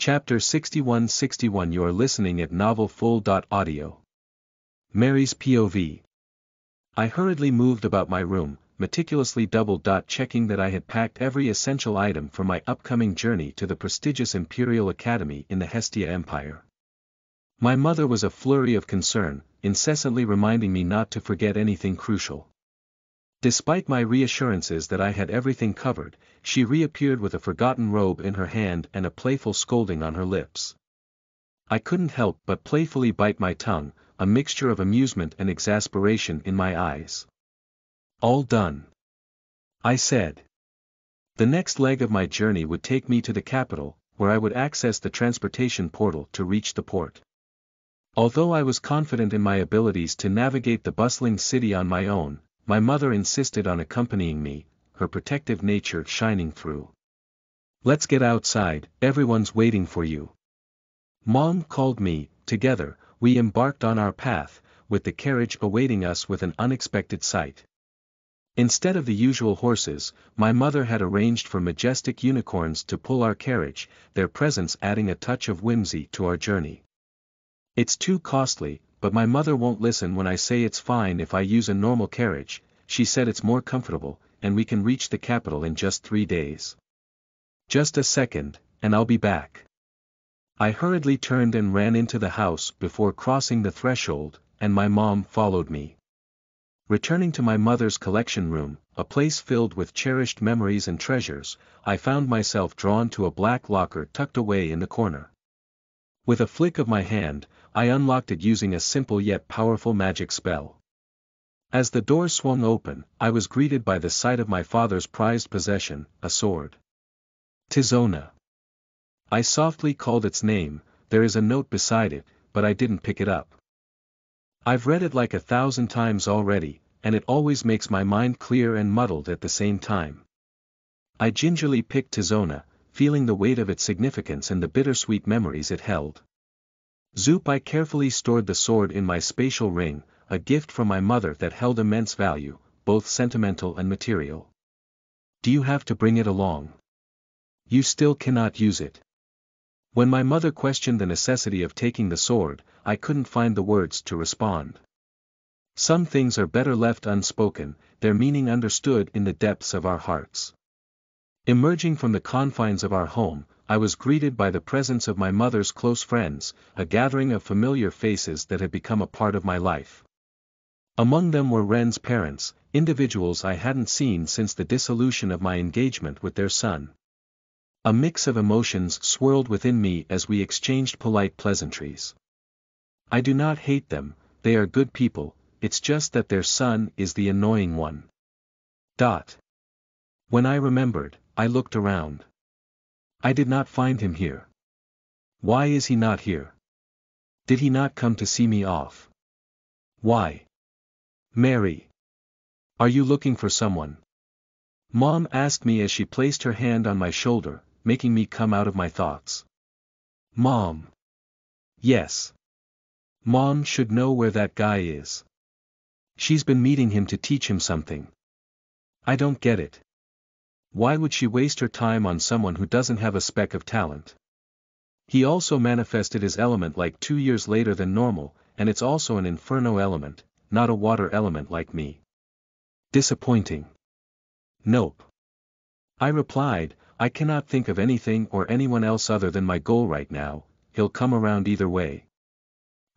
Chapter 6161 You are listening at novelfull.audio. Mary's POV. I hurriedly moved about my room, meticulously double-checking that I had packed every essential item for my upcoming journey to the prestigious Imperial Academy in the Hestia Empire. My mother was a flurry of concern, incessantly reminding me not to forget anything crucial. Despite my reassurances that I had everything covered, she reappeared with a forgotten robe in her hand and a playful scolding on her lips. I couldn't help but playfully bite my tongue, a mixture of amusement and exasperation in my eyes. All done. I said. The next leg of my journey would take me to the capital, where I would access the transportation portal to reach the port. Although I was confident in my abilities to navigate the bustling city on my own, my mother insisted on accompanying me, her protective nature shining through. Let's get outside, everyone's waiting for you. Mom called me, together, we embarked on our path, with the carriage awaiting us with an unexpected sight. Instead of the usual horses, my mother had arranged for majestic unicorns to pull our carriage, their presence adding a touch of whimsy to our journey. It's too costly, but my mother won't listen when I say it's fine if I use a normal carriage, she said it's more comfortable, and we can reach the capital in just three days. Just a second, and I'll be back. I hurriedly turned and ran into the house before crossing the threshold, and my mom followed me. Returning to my mother's collection room, a place filled with cherished memories and treasures, I found myself drawn to a black locker tucked away in the corner. With a flick of my hand, I unlocked it using a simple yet powerful magic spell. As the door swung open, I was greeted by the sight of my father's prized possession, a sword. Tizona. I softly called its name, there is a note beside it, but I didn't pick it up. I've read it like a thousand times already, and it always makes my mind clear and muddled at the same time. I gingerly picked Tizona, feeling the weight of its significance and the bittersweet memories it held. Zoop I carefully stored the sword in my spatial ring, a gift from my mother that held immense value, both sentimental and material. Do you have to bring it along? You still cannot use it. When my mother questioned the necessity of taking the sword, I couldn't find the words to respond. Some things are better left unspoken, their meaning understood in the depths of our hearts. Emerging from the confines of our home, I was greeted by the presence of my mother's close friends, a gathering of familiar faces that had become a part of my life. Among them were Ren's parents, individuals I hadn't seen since the dissolution of my engagement with their son. A mix of emotions swirled within me as we exchanged polite pleasantries. I do not hate them, they are good people, it's just that their son is the annoying one. Dot. When I remembered, I looked around. I did not find him here. Why is he not here? Did he not come to see me off? Why? Mary. Are you looking for someone? Mom asked me as she placed her hand on my shoulder, making me come out of my thoughts. Mom. Yes. Mom should know where that guy is. She's been meeting him to teach him something. I don't get it. Why would she waste her time on someone who doesn't have a speck of talent? He also manifested his element like two years later than normal, and it's also an inferno element, not a water element like me. Disappointing. Nope. I replied, I cannot think of anything or anyone else other than my goal right now, he'll come around either way.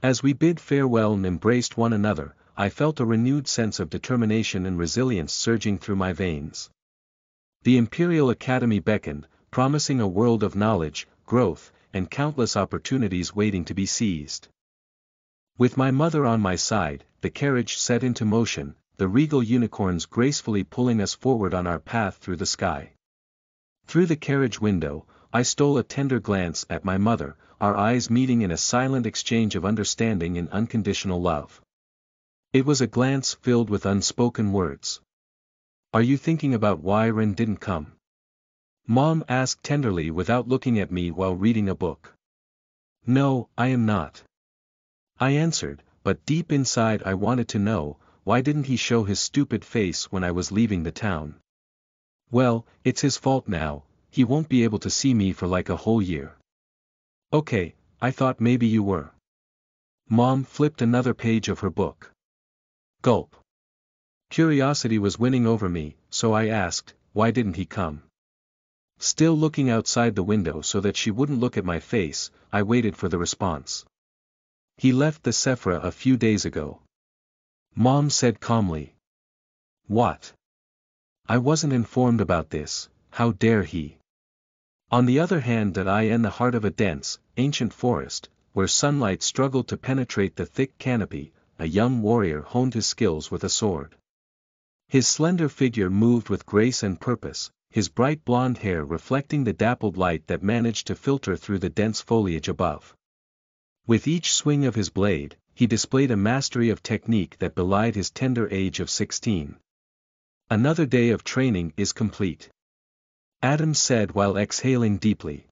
As we bid farewell and embraced one another, I felt a renewed sense of determination and resilience surging through my veins. The Imperial Academy beckoned, promising a world of knowledge, growth, and countless opportunities waiting to be seized. With my mother on my side, the carriage set into motion, the regal unicorns gracefully pulling us forward on our path through the sky. Through the carriage window, I stole a tender glance at my mother, our eyes meeting in a silent exchange of understanding and unconditional love. It was a glance filled with unspoken words. Are you thinking about why Ren didn't come? Mom asked tenderly without looking at me while reading a book. No, I am not. I answered, but deep inside I wanted to know, why didn't he show his stupid face when I was leaving the town? Well, it's his fault now, he won't be able to see me for like a whole year. Okay, I thought maybe you were. Mom flipped another page of her book. Gulp. Curiosity was winning over me, so I asked, why didn't he come? Still looking outside the window so that she wouldn't look at my face, I waited for the response. He left the Sephra a few days ago. Mom said calmly. What? I wasn't informed about this, how dare he? On the other hand that I in the heart of a dense, ancient forest, where sunlight struggled to penetrate the thick canopy, a young warrior honed his skills with a sword. His slender figure moved with grace and purpose, his bright blonde hair reflecting the dappled light that managed to filter through the dense foliage above. With each swing of his blade, he displayed a mastery of technique that belied his tender age of 16. Another day of training is complete. Adam said while exhaling deeply.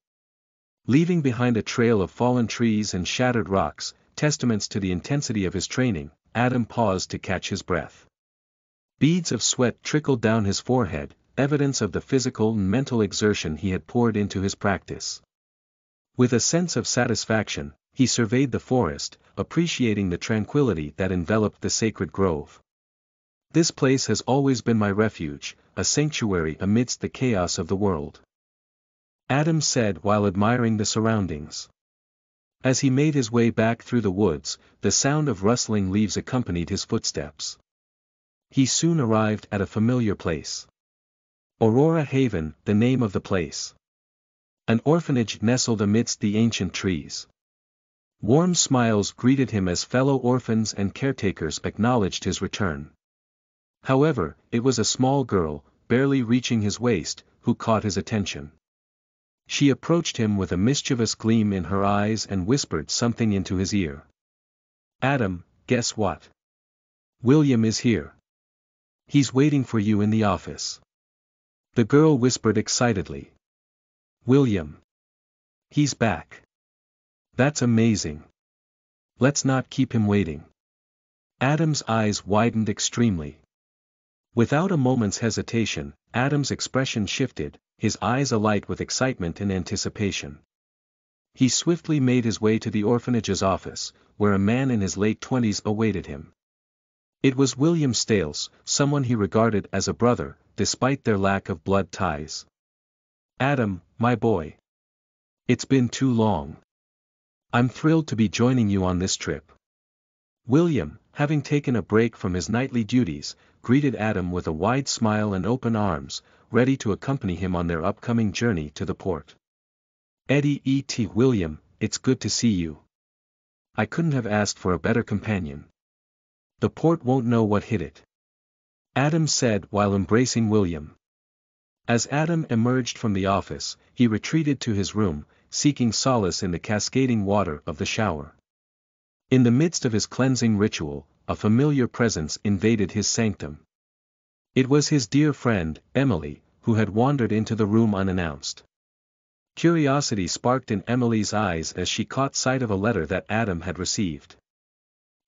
Leaving behind a trail of fallen trees and shattered rocks, testaments to the intensity of his training, Adam paused to catch his breath. Beads of sweat trickled down his forehead, evidence of the physical and mental exertion he had poured into his practice. With a sense of satisfaction, he surveyed the forest, appreciating the tranquility that enveloped the sacred grove. This place has always been my refuge, a sanctuary amidst the chaos of the world. Adam said while admiring the surroundings. As he made his way back through the woods, the sound of rustling leaves accompanied his footsteps. He soon arrived at a familiar place. Aurora Haven, the name of the place. An orphanage nestled amidst the ancient trees. Warm smiles greeted him as fellow orphans and caretakers acknowledged his return. However, it was a small girl, barely reaching his waist, who caught his attention. She approached him with a mischievous gleam in her eyes and whispered something into his ear. Adam, guess what? William is here. He's waiting for you in the office. The girl whispered excitedly. William. He's back. That's amazing. Let's not keep him waiting. Adam's eyes widened extremely. Without a moment's hesitation, Adam's expression shifted, his eyes alight with excitement and anticipation. He swiftly made his way to the orphanage's office, where a man in his late twenties awaited him. It was William Stales, someone he regarded as a brother, despite their lack of blood ties. Adam, my boy. It's been too long. I'm thrilled to be joining you on this trip. William, having taken a break from his nightly duties, greeted Adam with a wide smile and open arms, ready to accompany him on their upcoming journey to the port. Eddie E. T. William, it's good to see you. I couldn't have asked for a better companion. The port won't know what hit it. Adam said while embracing William. As Adam emerged from the office, he retreated to his room, seeking solace in the cascading water of the shower. In the midst of his cleansing ritual, a familiar presence invaded his sanctum. It was his dear friend, Emily, who had wandered into the room unannounced. Curiosity sparked in Emily's eyes as she caught sight of a letter that Adam had received.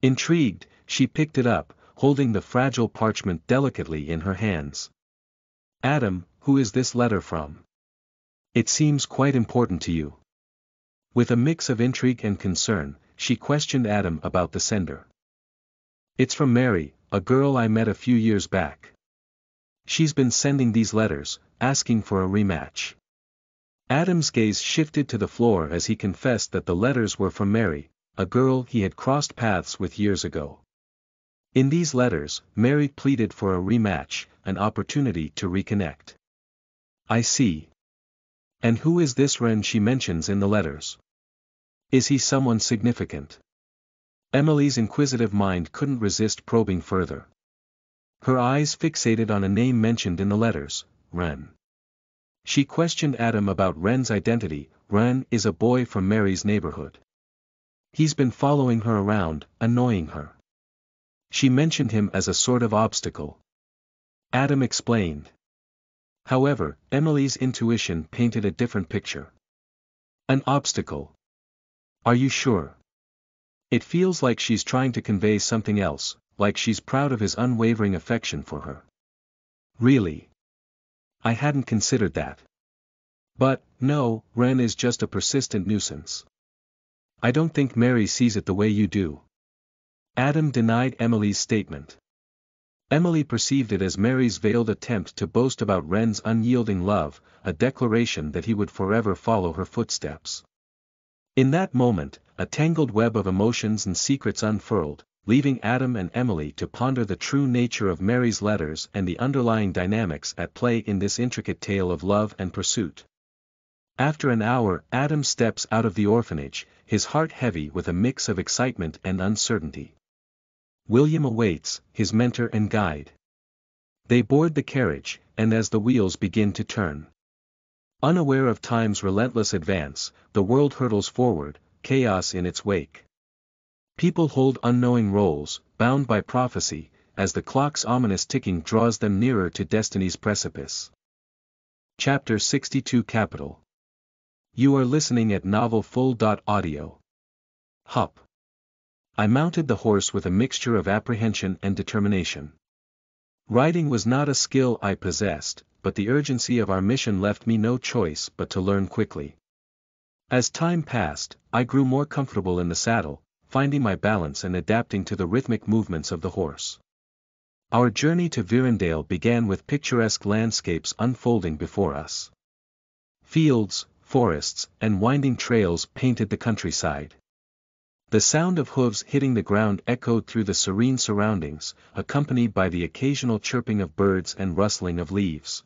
Intrigued, she picked it up, holding the fragile parchment delicately in her hands. Adam, who is this letter from? It seems quite important to you. With a mix of intrigue and concern, she questioned Adam about the sender. It's from Mary, a girl I met a few years back. She's been sending these letters, asking for a rematch. Adam's gaze shifted to the floor as he confessed that the letters were from Mary, a girl he had crossed paths with years ago. In these letters, Mary pleaded for a rematch, an opportunity to reconnect. I see. And who is this Ren she mentions in the letters? Is he someone significant? Emily's inquisitive mind couldn't resist probing further. Her eyes fixated on a name mentioned in the letters, Ren. She questioned Adam about Ren's identity, Ren is a boy from Mary's neighborhood. He's been following her around, annoying her. She mentioned him as a sort of obstacle. Adam explained. However, Emily's intuition painted a different picture. An obstacle. Are you sure? It feels like she's trying to convey something else, like she's proud of his unwavering affection for her. Really? I hadn't considered that. But, no, Ren is just a persistent nuisance. I don't think Mary sees it the way you do. Adam denied Emily's statement. Emily perceived it as Mary's veiled attempt to boast about Ren's unyielding love, a declaration that he would forever follow her footsteps. In that moment, a tangled web of emotions and secrets unfurled, leaving Adam and Emily to ponder the true nature of Mary's letters and the underlying dynamics at play in this intricate tale of love and pursuit. After an hour Adam steps out of the orphanage, his heart heavy with a mix of excitement and uncertainty. William awaits, his mentor and guide. They board the carriage, and as the wheels begin to turn. Unaware of time's relentless advance, the world hurtles forward, chaos in its wake. People hold unknowing roles, bound by prophecy, as the clock's ominous ticking draws them nearer to destiny's precipice. Chapter 62 Capital You are listening at novelfull.audio. Hup. I mounted the horse with a mixture of apprehension and determination. Riding was not a skill I possessed, but the urgency of our mission left me no choice but to learn quickly. As time passed, I grew more comfortable in the saddle, finding my balance and adapting to the rhythmic movements of the horse. Our journey to Virendale began with picturesque landscapes unfolding before us. Fields, forests, and winding trails painted the countryside. The sound of hooves hitting the ground echoed through the serene surroundings, accompanied by the occasional chirping of birds and rustling of leaves.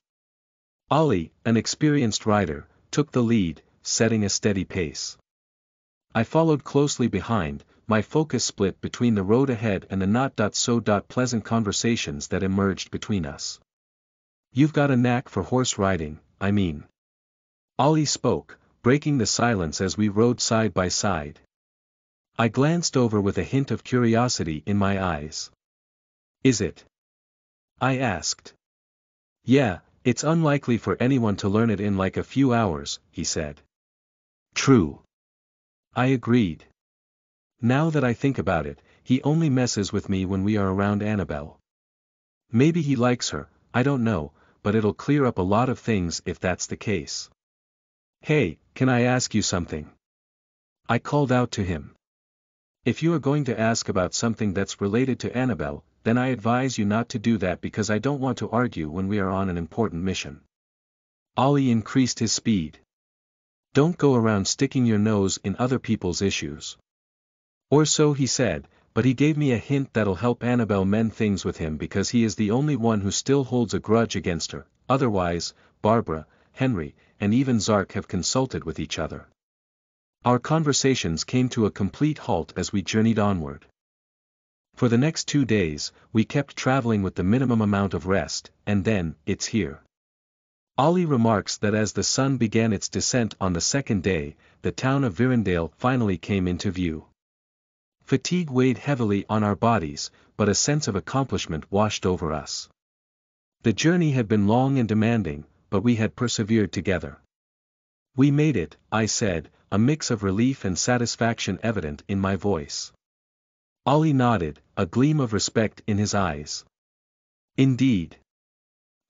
Ollie, an experienced rider, took the lead, setting a steady pace. I followed closely behind, my focus split between the road ahead and the not-so-pleasant conversations that emerged between us. You've got a knack for horse riding, I mean. Ollie spoke, breaking the silence as we rode side by side. I glanced over with a hint of curiosity in my eyes. Is it? I asked. Yeah, it's unlikely for anyone to learn it in like a few hours, he said. True. I agreed. Now that I think about it, he only messes with me when we are around Annabelle. Maybe he likes her, I don't know, but it'll clear up a lot of things if that's the case. Hey, can I ask you something? I called out to him. If you are going to ask about something that's related to Annabelle, then I advise you not to do that because I don't want to argue when we are on an important mission. Ollie increased his speed. Don't go around sticking your nose in other people's issues. Or so he said, but he gave me a hint that'll help Annabelle mend things with him because he is the only one who still holds a grudge against her, otherwise, Barbara, Henry, and even Zark have consulted with each other. Our conversations came to a complete halt as we journeyed onward. For the next two days, we kept traveling with the minimum amount of rest, and then, it's here. Ali remarks that as the sun began its descent on the second day, the town of Virendale finally came into view. Fatigue weighed heavily on our bodies, but a sense of accomplishment washed over us. The journey had been long and demanding, but we had persevered together. We made it, I said, a mix of relief and satisfaction evident in my voice. Ollie nodded, a gleam of respect in his eyes. Indeed.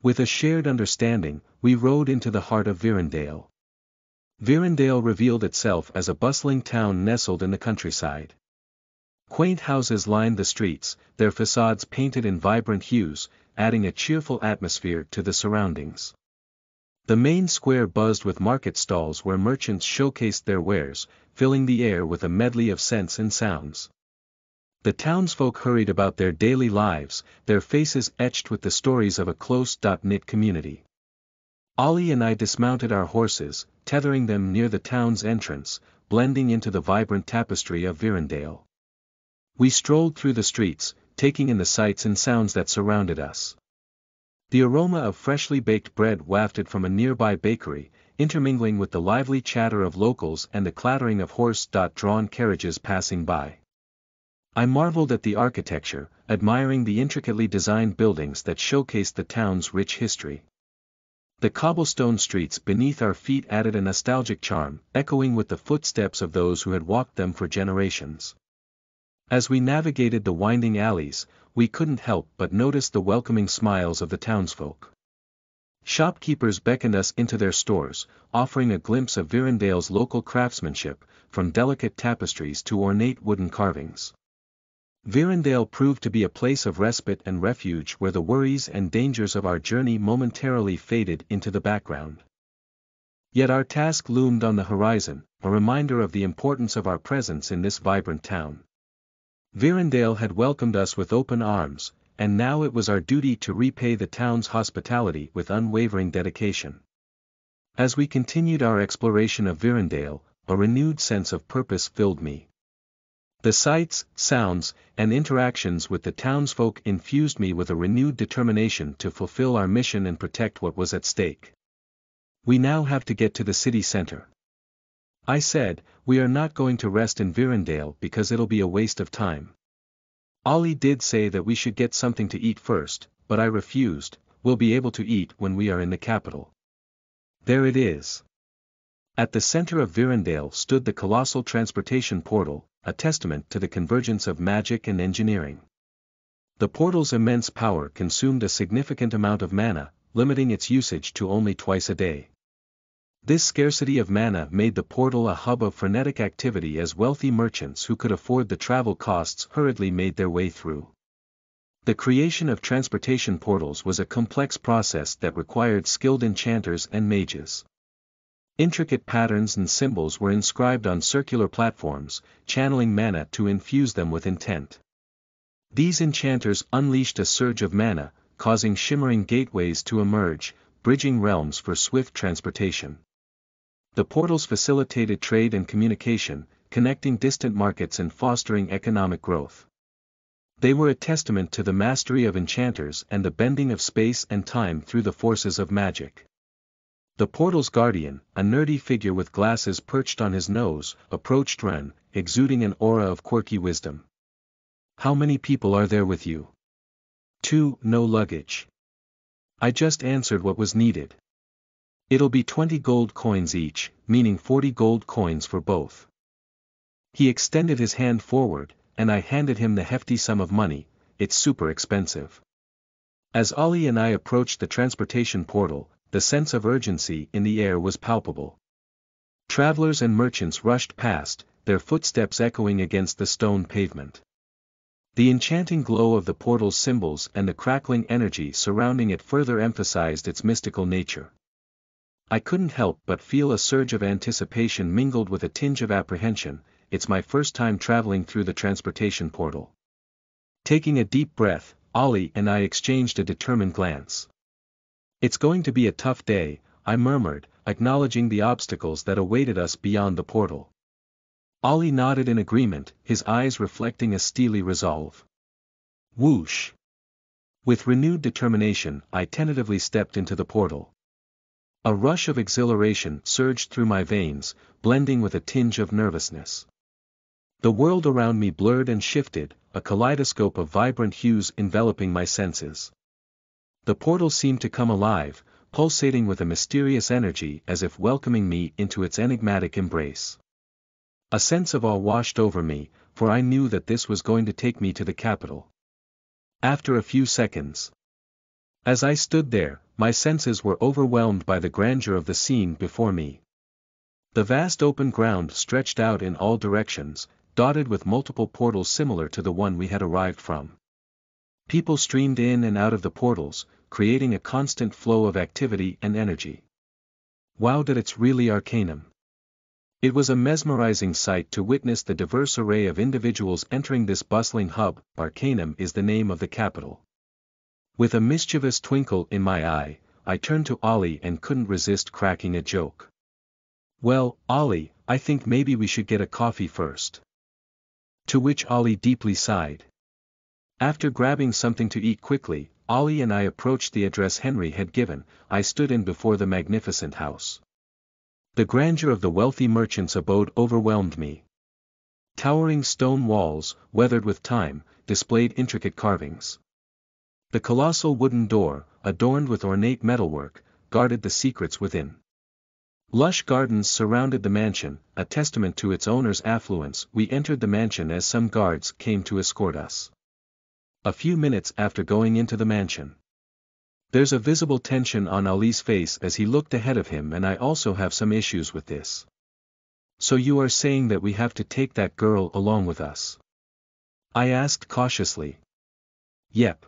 With a shared understanding, we rode into the heart of Virendale. Virendale revealed itself as a bustling town nestled in the countryside. Quaint houses lined the streets, their facades painted in vibrant hues, adding a cheerful atmosphere to the surroundings. The main square buzzed with market stalls where merchants showcased their wares, filling the air with a medley of scents and sounds. The townsfolk hurried about their daily lives, their faces etched with the stories of a close-knit community. Ollie and I dismounted our horses, tethering them near the town's entrance, blending into the vibrant tapestry of Virendale. We strolled through the streets, taking in the sights and sounds that surrounded us. The aroma of freshly baked bread wafted from a nearby bakery, intermingling with the lively chatter of locals and the clattering of horse-drawn carriages passing by. I marveled at the architecture, admiring the intricately designed buildings that showcased the town's rich history. The cobblestone streets beneath our feet added a nostalgic charm, echoing with the footsteps of those who had walked them for generations. As we navigated the winding alleys, we couldn't help but notice the welcoming smiles of the townsfolk. Shopkeepers beckoned us into their stores, offering a glimpse of Virendale's local craftsmanship, from delicate tapestries to ornate wooden carvings. Virendale proved to be a place of respite and refuge where the worries and dangers of our journey momentarily faded into the background. Yet our task loomed on the horizon, a reminder of the importance of our presence in this vibrant town. Virendale had welcomed us with open arms, and now it was our duty to repay the town's hospitality with unwavering dedication. As we continued our exploration of Virendale, a renewed sense of purpose filled me. The sights, sounds, and interactions with the townsfolk infused me with a renewed determination to fulfill our mission and protect what was at stake. We now have to get to the city center. I said, we are not going to rest in Virendale because it'll be a waste of time. Ali did say that we should get something to eat first, but I refused, we'll be able to eat when we are in the capital. There it is. At the center of Virendale stood the colossal transportation portal, a testament to the convergence of magic and engineering. The portal's immense power consumed a significant amount of mana, limiting its usage to only twice a day. This scarcity of mana made the portal a hub of frenetic activity as wealthy merchants who could afford the travel costs hurriedly made their way through. The creation of transportation portals was a complex process that required skilled enchanters and mages. Intricate patterns and symbols were inscribed on circular platforms, channeling mana to infuse them with intent. These enchanters unleashed a surge of mana, causing shimmering gateways to emerge, bridging realms for swift transportation. The portals facilitated trade and communication, connecting distant markets and fostering economic growth. They were a testament to the mastery of enchanters and the bending of space and time through the forces of magic. The portal's guardian, a nerdy figure with glasses perched on his nose, approached Ren, exuding an aura of quirky wisdom. How many people are there with you? Two, no luggage. I just answered what was needed. It'll be 20 gold coins each, meaning 40 gold coins for both. He extended his hand forward, and I handed him the hefty sum of money, it's super expensive. As Ali and I approached the transportation portal, the sense of urgency in the air was palpable. Travelers and merchants rushed past, their footsteps echoing against the stone pavement. The enchanting glow of the portal's symbols and the crackling energy surrounding it further emphasized its mystical nature. I couldn't help but feel a surge of anticipation mingled with a tinge of apprehension, it's my first time traveling through the transportation portal. Taking a deep breath, Ali and I exchanged a determined glance. It's going to be a tough day, I murmured, acknowledging the obstacles that awaited us beyond the portal. Ali nodded in agreement, his eyes reflecting a steely resolve. Whoosh! With renewed determination, I tentatively stepped into the portal. A rush of exhilaration surged through my veins, blending with a tinge of nervousness. The world around me blurred and shifted, a kaleidoscope of vibrant hues enveloping my senses. The portal seemed to come alive, pulsating with a mysterious energy as if welcoming me into its enigmatic embrace. A sense of awe washed over me, for I knew that this was going to take me to the capital. After a few seconds. As I stood there, my senses were overwhelmed by the grandeur of the scene before me. The vast open ground stretched out in all directions, dotted with multiple portals similar to the one we had arrived from. People streamed in and out of the portals, creating a constant flow of activity and energy. Wow did it's really Arcanum. It was a mesmerizing sight to witness the diverse array of individuals entering this bustling hub, Arcanum is the name of the capital. With a mischievous twinkle in my eye, I turned to Ollie and couldn't resist cracking a joke. Well, Ollie, I think maybe we should get a coffee first. To which Ollie deeply sighed. After grabbing something to eat quickly, Ollie and I approached the address Henry had given, I stood in before the magnificent house. The grandeur of the wealthy merchant's abode overwhelmed me. Towering stone walls, weathered with time, displayed intricate carvings. The colossal wooden door, adorned with ornate metalwork, guarded the secrets within. Lush gardens surrounded the mansion, a testament to its owner's affluence. We entered the mansion as some guards came to escort us a few minutes after going into the mansion. There's a visible tension on Ali's face as he looked ahead of him and I also have some issues with this. So you are saying that we have to take that girl along with us? I asked cautiously. Yep.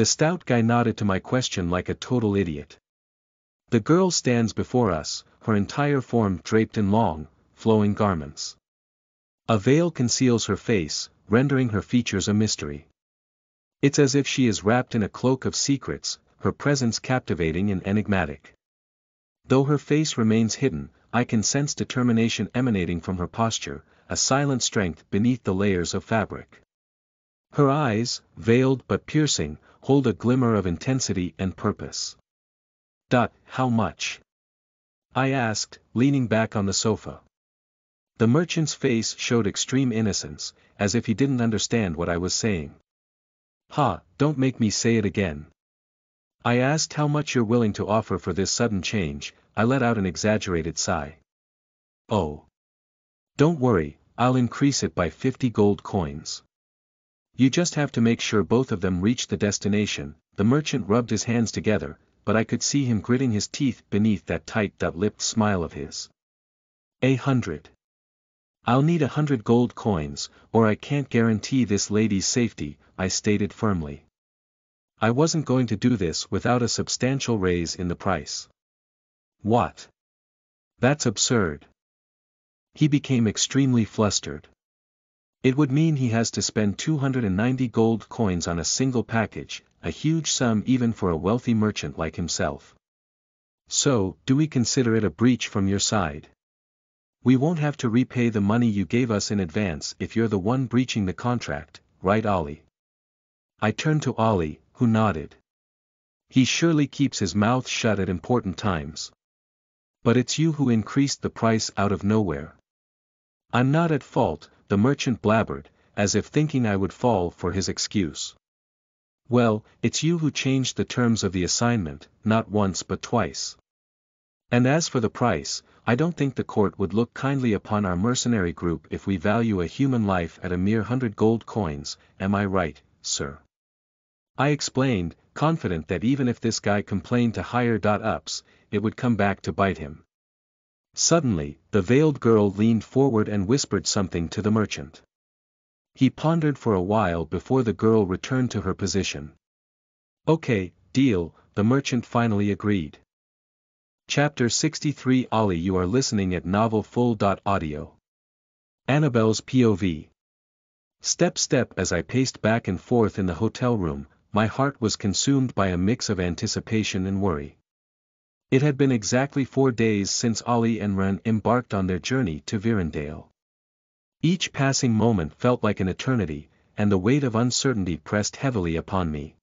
The stout guy nodded to my question like a total idiot. The girl stands before us, her entire form draped in long, flowing garments. A veil conceals her face, rendering her features a mystery. It's as if she is wrapped in a cloak of secrets, her presence captivating and enigmatic. Though her face remains hidden, I can sense determination emanating from her posture, a silent strength beneath the layers of fabric. Her eyes, veiled but piercing, hold a glimmer of intensity and purpose. Dot, how much? I asked, leaning back on the sofa. The merchant's face showed extreme innocence, as if he didn't understand what I was saying. Ha, don't make me say it again. I asked how much you're willing to offer for this sudden change, I let out an exaggerated sigh. Oh. Don't worry, I'll increase it by 50 gold coins. You just have to make sure both of them reach the destination, the merchant rubbed his hands together, but I could see him gritting his teeth beneath that tight-lipped smile of his. A hundred. I'll need a hundred gold coins, or I can't guarantee this lady's safety, I stated firmly. I wasn't going to do this without a substantial raise in the price. What? That's absurd. He became extremely flustered. It would mean he has to spend 290 gold coins on a single package, a huge sum even for a wealthy merchant like himself. So, do we consider it a breach from your side? We won't have to repay the money you gave us in advance if you're the one breaching the contract, right Ali? I turned to Ali, who nodded. He surely keeps his mouth shut at important times. But it's you who increased the price out of nowhere. I'm not at fault, the merchant blabbered, as if thinking I would fall for his excuse. Well, it's you who changed the terms of the assignment, not once but twice. And as for the price, I don't think the court would look kindly upon our mercenary group if we value a human life at a mere hundred gold coins, am I right, sir? I explained, confident that even if this guy complained to higher dot ups, it would come back to bite him. Suddenly, the veiled girl leaned forward and whispered something to the merchant. He pondered for a while before the girl returned to her position. Okay, deal, the merchant finally agreed. Chapter 63 Ali You are listening at novelfull.audio. Annabelle's POV. Step step as I paced back and forth in the hotel room, my heart was consumed by a mix of anticipation and worry. It had been exactly four days since Ali and Ren embarked on their journey to Virendale. Each passing moment felt like an eternity, and the weight of uncertainty pressed heavily upon me.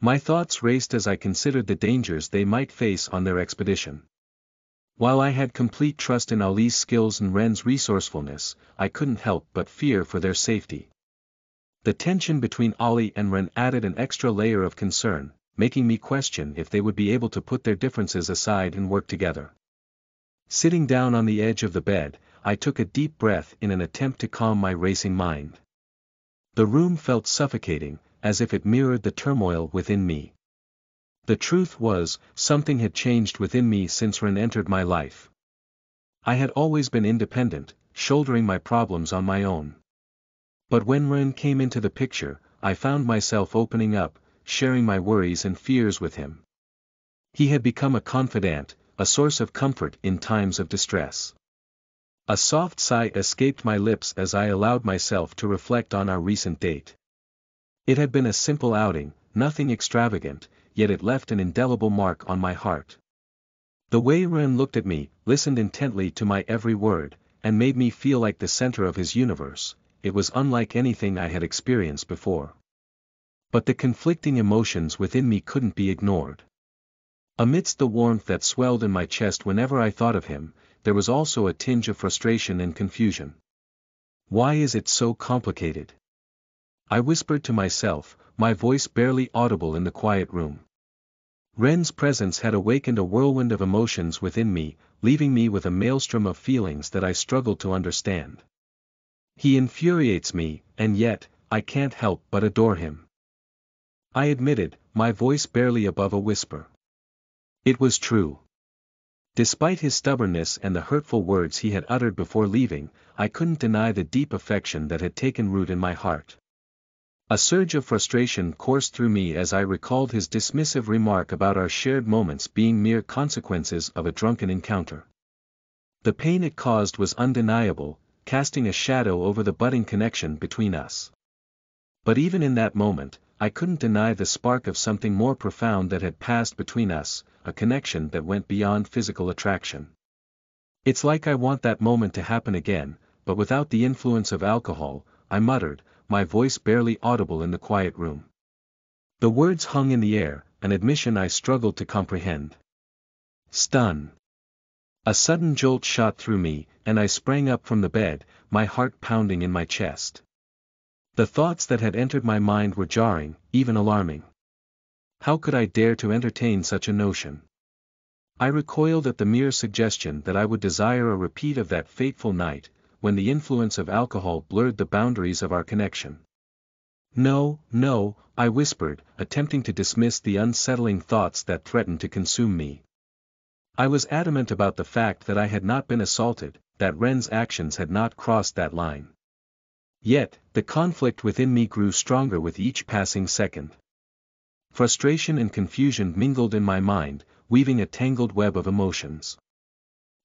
My thoughts raced as I considered the dangers they might face on their expedition. While I had complete trust in Ali's skills and Ren's resourcefulness, I couldn't help but fear for their safety. The tension between Ali and Ren added an extra layer of concern, making me question if they would be able to put their differences aside and work together. Sitting down on the edge of the bed, I took a deep breath in an attempt to calm my racing mind. The room felt suffocating, as if it mirrored the turmoil within me. The truth was, something had changed within me since Ren entered my life. I had always been independent, shouldering my problems on my own. But when Ren came into the picture, I found myself opening up, sharing my worries and fears with him. He had become a confidant, a source of comfort in times of distress. A soft sigh escaped my lips as I allowed myself to reflect on our recent date. It had been a simple outing, nothing extravagant, yet it left an indelible mark on my heart. The way Ren looked at me, listened intently to my every word, and made me feel like the center of his universe, it was unlike anything I had experienced before. But the conflicting emotions within me couldn't be ignored. Amidst the warmth that swelled in my chest whenever I thought of him, there was also a tinge of frustration and confusion. Why is it so complicated? I whispered to myself, my voice barely audible in the quiet room. Ren's presence had awakened a whirlwind of emotions within me, leaving me with a maelstrom of feelings that I struggled to understand. He infuriates me, and yet, I can't help but adore him. I admitted, my voice barely above a whisper. It was true. Despite his stubbornness and the hurtful words he had uttered before leaving, I couldn't deny the deep affection that had taken root in my heart. A surge of frustration coursed through me as I recalled his dismissive remark about our shared moments being mere consequences of a drunken encounter. The pain it caused was undeniable, casting a shadow over the budding connection between us. But even in that moment, I couldn't deny the spark of something more profound that had passed between us, a connection that went beyond physical attraction. It's like I want that moment to happen again, but without the influence of alcohol, I muttered, my voice barely audible in the quiet room. The words hung in the air, an admission I struggled to comprehend. Stun. A sudden jolt shot through me, and I sprang up from the bed, my heart pounding in my chest. The thoughts that had entered my mind were jarring, even alarming. How could I dare to entertain such a notion? I recoiled at the mere suggestion that I would desire a repeat of that fateful night, when the influence of alcohol blurred the boundaries of our connection. No, no, I whispered, attempting to dismiss the unsettling thoughts that threatened to consume me. I was adamant about the fact that I had not been assaulted, that Ren's actions had not crossed that line. Yet, the conflict within me grew stronger with each passing second. Frustration and confusion mingled in my mind, weaving a tangled web of emotions.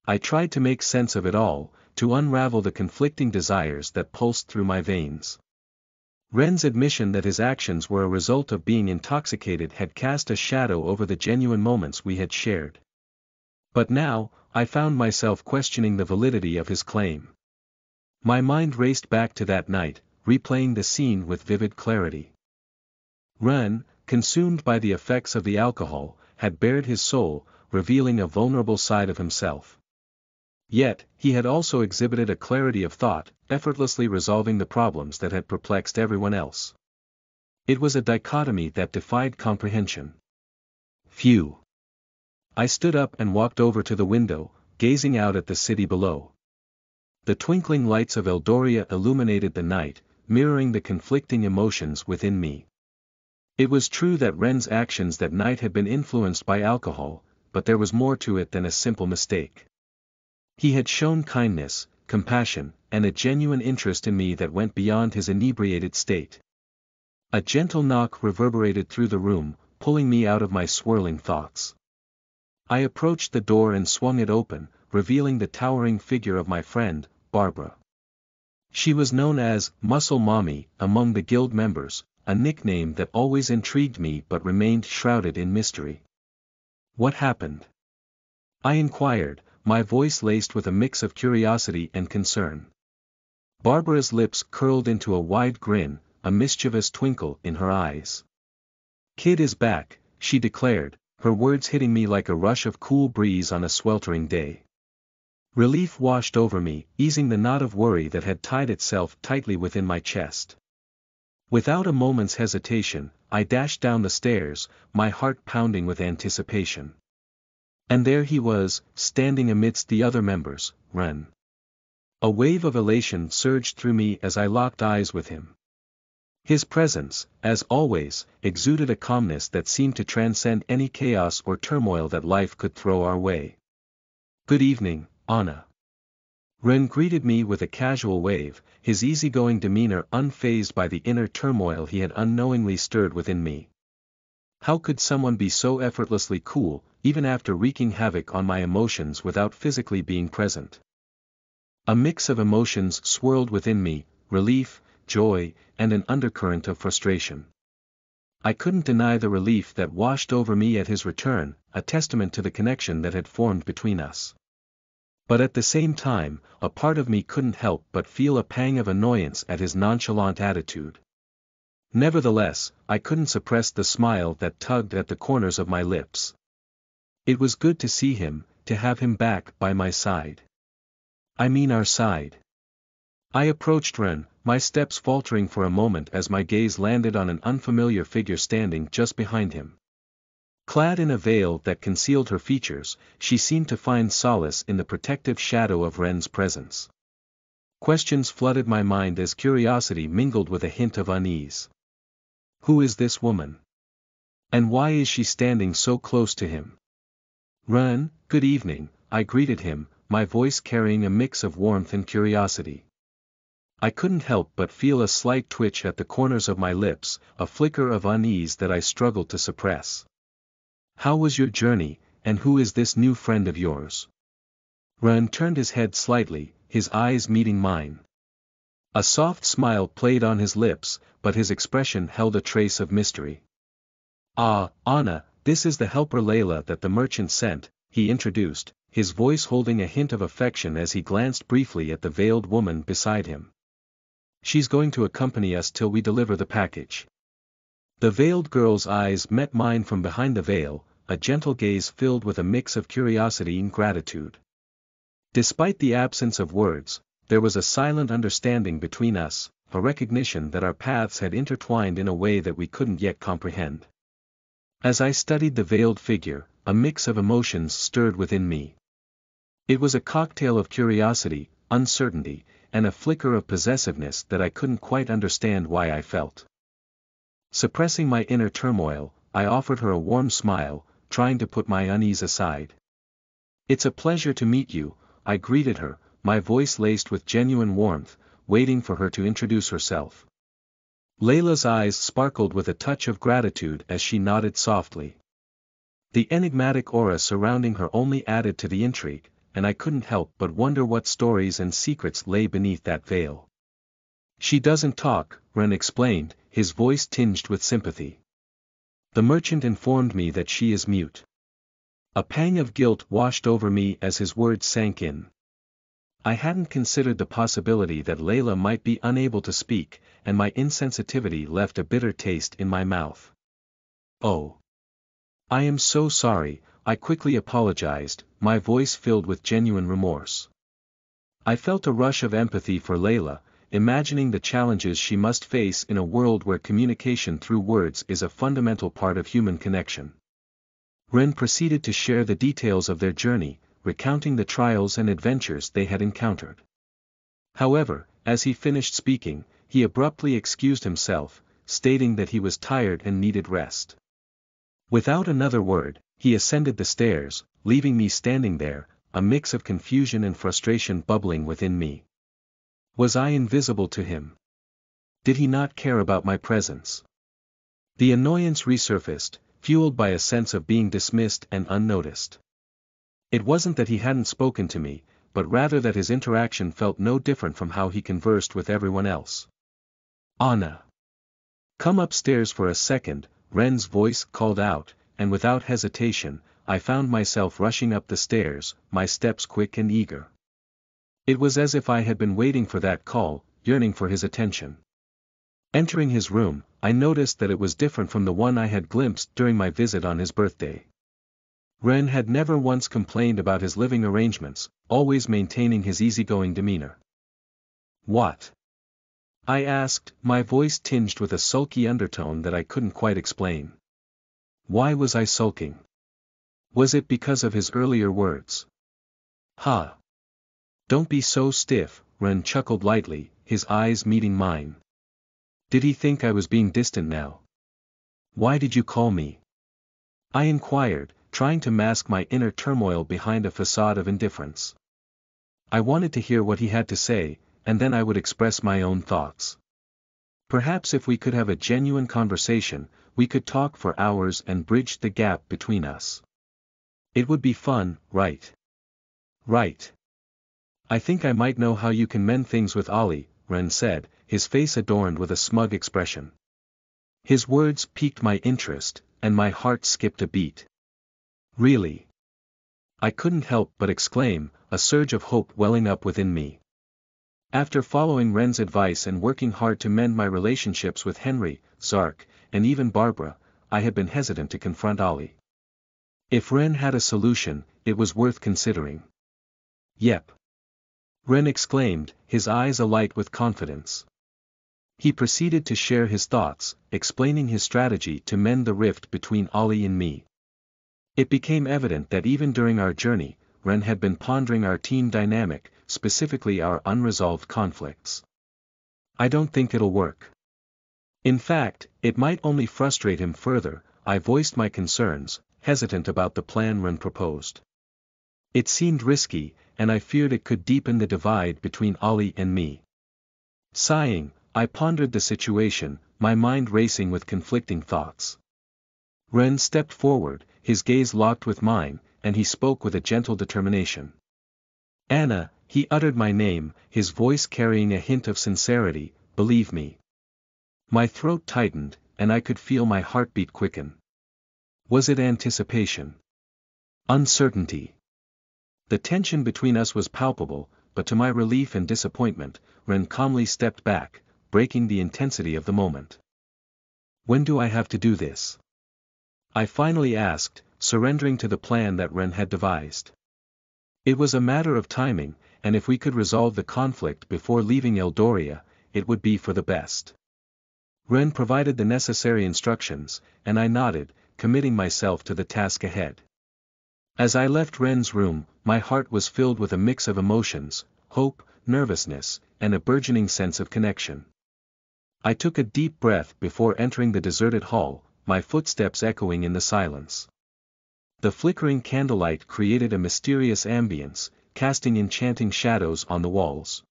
I tried to make sense of it all, to unravel the conflicting desires that pulsed through my veins. Ren's admission that his actions were a result of being intoxicated had cast a shadow over the genuine moments we had shared. But now, I found myself questioning the validity of his claim. My mind raced back to that night, replaying the scene with vivid clarity. Ren, consumed by the effects of the alcohol, had bared his soul, revealing a vulnerable side of himself. Yet, he had also exhibited a clarity of thought, effortlessly resolving the problems that had perplexed everyone else. It was a dichotomy that defied comprehension. Phew. I stood up and walked over to the window, gazing out at the city below. The twinkling lights of Eldoria illuminated the night, mirroring the conflicting emotions within me. It was true that Ren's actions that night had been influenced by alcohol, but there was more to it than a simple mistake. He had shown kindness, compassion, and a genuine interest in me that went beyond his inebriated state. A gentle knock reverberated through the room, pulling me out of my swirling thoughts. I approached the door and swung it open, revealing the towering figure of my friend, Barbara. She was known as Muscle Mommy among the guild members, a nickname that always intrigued me but remained shrouded in mystery. What happened? I inquired, my voice laced with a mix of curiosity and concern. Barbara's lips curled into a wide grin, a mischievous twinkle in her eyes. Kid is back, she declared, her words hitting me like a rush of cool breeze on a sweltering day. Relief washed over me, easing the knot of worry that had tied itself tightly within my chest. Without a moment's hesitation, I dashed down the stairs, my heart pounding with anticipation. And there he was, standing amidst the other members, Ren. A wave of elation surged through me as I locked eyes with him. His presence, as always, exuded a calmness that seemed to transcend any chaos or turmoil that life could throw our way. Good evening, Anna. Ren greeted me with a casual wave, his easygoing demeanor unfazed by the inner turmoil he had unknowingly stirred within me. How could someone be so effortlessly cool, even after wreaking havoc on my emotions without physically being present? A mix of emotions swirled within me, relief, joy, and an undercurrent of frustration. I couldn't deny the relief that washed over me at his return, a testament to the connection that had formed between us. But at the same time, a part of me couldn't help but feel a pang of annoyance at his nonchalant attitude. Nevertheless, I couldn't suppress the smile that tugged at the corners of my lips. It was good to see him, to have him back by my side. I mean our side. I approached Ren, my steps faltering for a moment as my gaze landed on an unfamiliar figure standing just behind him. Clad in a veil that concealed her features, she seemed to find solace in the protective shadow of Ren's presence. Questions flooded my mind as curiosity mingled with a hint of unease. Who is this woman? And why is she standing so close to him? Ren, good evening, I greeted him, my voice carrying a mix of warmth and curiosity. I couldn't help but feel a slight twitch at the corners of my lips, a flicker of unease that I struggled to suppress. How was your journey, and who is this new friend of yours? Ren turned his head slightly, his eyes meeting mine. A soft smile played on his lips, but his expression held a trace of mystery. Ah, Anna, this is the helper Layla that the merchant sent, he introduced, his voice holding a hint of affection as he glanced briefly at the veiled woman beside him. She's going to accompany us till we deliver the package. The veiled girl's eyes met mine from behind the veil, a gentle gaze filled with a mix of curiosity and gratitude. Despite the absence of words, there was a silent understanding between us, a recognition that our paths had intertwined in a way that we couldn't yet comprehend. As I studied the veiled figure, a mix of emotions stirred within me. It was a cocktail of curiosity, uncertainty, and a flicker of possessiveness that I couldn't quite understand why I felt. Suppressing my inner turmoil, I offered her a warm smile, trying to put my unease aside. It's a pleasure to meet you, I greeted her, my voice laced with genuine warmth, waiting for her to introduce herself. Layla's eyes sparkled with a touch of gratitude as she nodded softly. The enigmatic aura surrounding her only added to the intrigue, and I couldn't help but wonder what stories and secrets lay beneath that veil. She doesn't talk, Ren explained, his voice tinged with sympathy. The merchant informed me that she is mute. A pang of guilt washed over me as his words sank in. I hadn't considered the possibility that Layla might be unable to speak, and my insensitivity left a bitter taste in my mouth. Oh. I am so sorry, I quickly apologized, my voice filled with genuine remorse. I felt a rush of empathy for Layla, imagining the challenges she must face in a world where communication through words is a fundamental part of human connection. Ren proceeded to share the details of their journey, recounting the trials and adventures they had encountered. However, as he finished speaking, he abruptly excused himself, stating that he was tired and needed rest. Without another word, he ascended the stairs, leaving me standing there, a mix of confusion and frustration bubbling within me. Was I invisible to him? Did he not care about my presence? The annoyance resurfaced, fueled by a sense of being dismissed and unnoticed. It wasn't that he hadn't spoken to me, but rather that his interaction felt no different from how he conversed with everyone else. Anna. Come upstairs for a second, Ren's voice called out, and without hesitation, I found myself rushing up the stairs, my steps quick and eager. It was as if I had been waiting for that call, yearning for his attention. Entering his room, I noticed that it was different from the one I had glimpsed during my visit on his birthday. Ren had never once complained about his living arrangements, always maintaining his easygoing demeanor. What? I asked, my voice tinged with a sulky undertone that I couldn't quite explain. Why was I sulking? Was it because of his earlier words? Ha! Huh. Don't be so stiff, Ren chuckled lightly, his eyes meeting mine. Did he think I was being distant now? Why did you call me? I inquired, trying to mask my inner turmoil behind a facade of indifference. I wanted to hear what he had to say, and then I would express my own thoughts. Perhaps if we could have a genuine conversation, we could talk for hours and bridge the gap between us. It would be fun, right? Right. I think I might know how you can mend things with Ollie, Ren said, his face adorned with a smug expression. His words piqued my interest, and my heart skipped a beat. Really? I couldn't help but exclaim, a surge of hope welling up within me. After following Ren's advice and working hard to mend my relationships with Henry, Zark, and even Barbara, I had been hesitant to confront Ollie. If Ren had a solution, it was worth considering. Yep. Ren exclaimed, his eyes alight with confidence. He proceeded to share his thoughts, explaining his strategy to mend the rift between Ollie and me. It became evident that even during our journey, Ren had been pondering our team dynamic, specifically our unresolved conflicts. I don't think it'll work. In fact, it might only frustrate him further, I voiced my concerns, hesitant about the plan Ren proposed. It seemed risky, and I feared it could deepen the divide between Ollie and me. Sighing, I pondered the situation, my mind racing with conflicting thoughts. Ren stepped forward, his gaze locked with mine, and he spoke with a gentle determination. Anna, he uttered my name, his voice carrying a hint of sincerity, believe me. My throat tightened, and I could feel my heartbeat quicken. Was it anticipation? Uncertainty. The tension between us was palpable, but to my relief and disappointment, Ren calmly stepped back, breaking the intensity of the moment. When do I have to do this? I finally asked, surrendering to the plan that Ren had devised. It was a matter of timing, and if we could resolve the conflict before leaving Eldoria, it would be for the best. Ren provided the necessary instructions, and I nodded, committing myself to the task ahead. As I left Ren's room, my heart was filled with a mix of emotions, hope, nervousness, and a burgeoning sense of connection. I took a deep breath before entering the deserted hall, my footsteps echoing in the silence. The flickering candlelight created a mysterious ambience, casting enchanting shadows on the walls.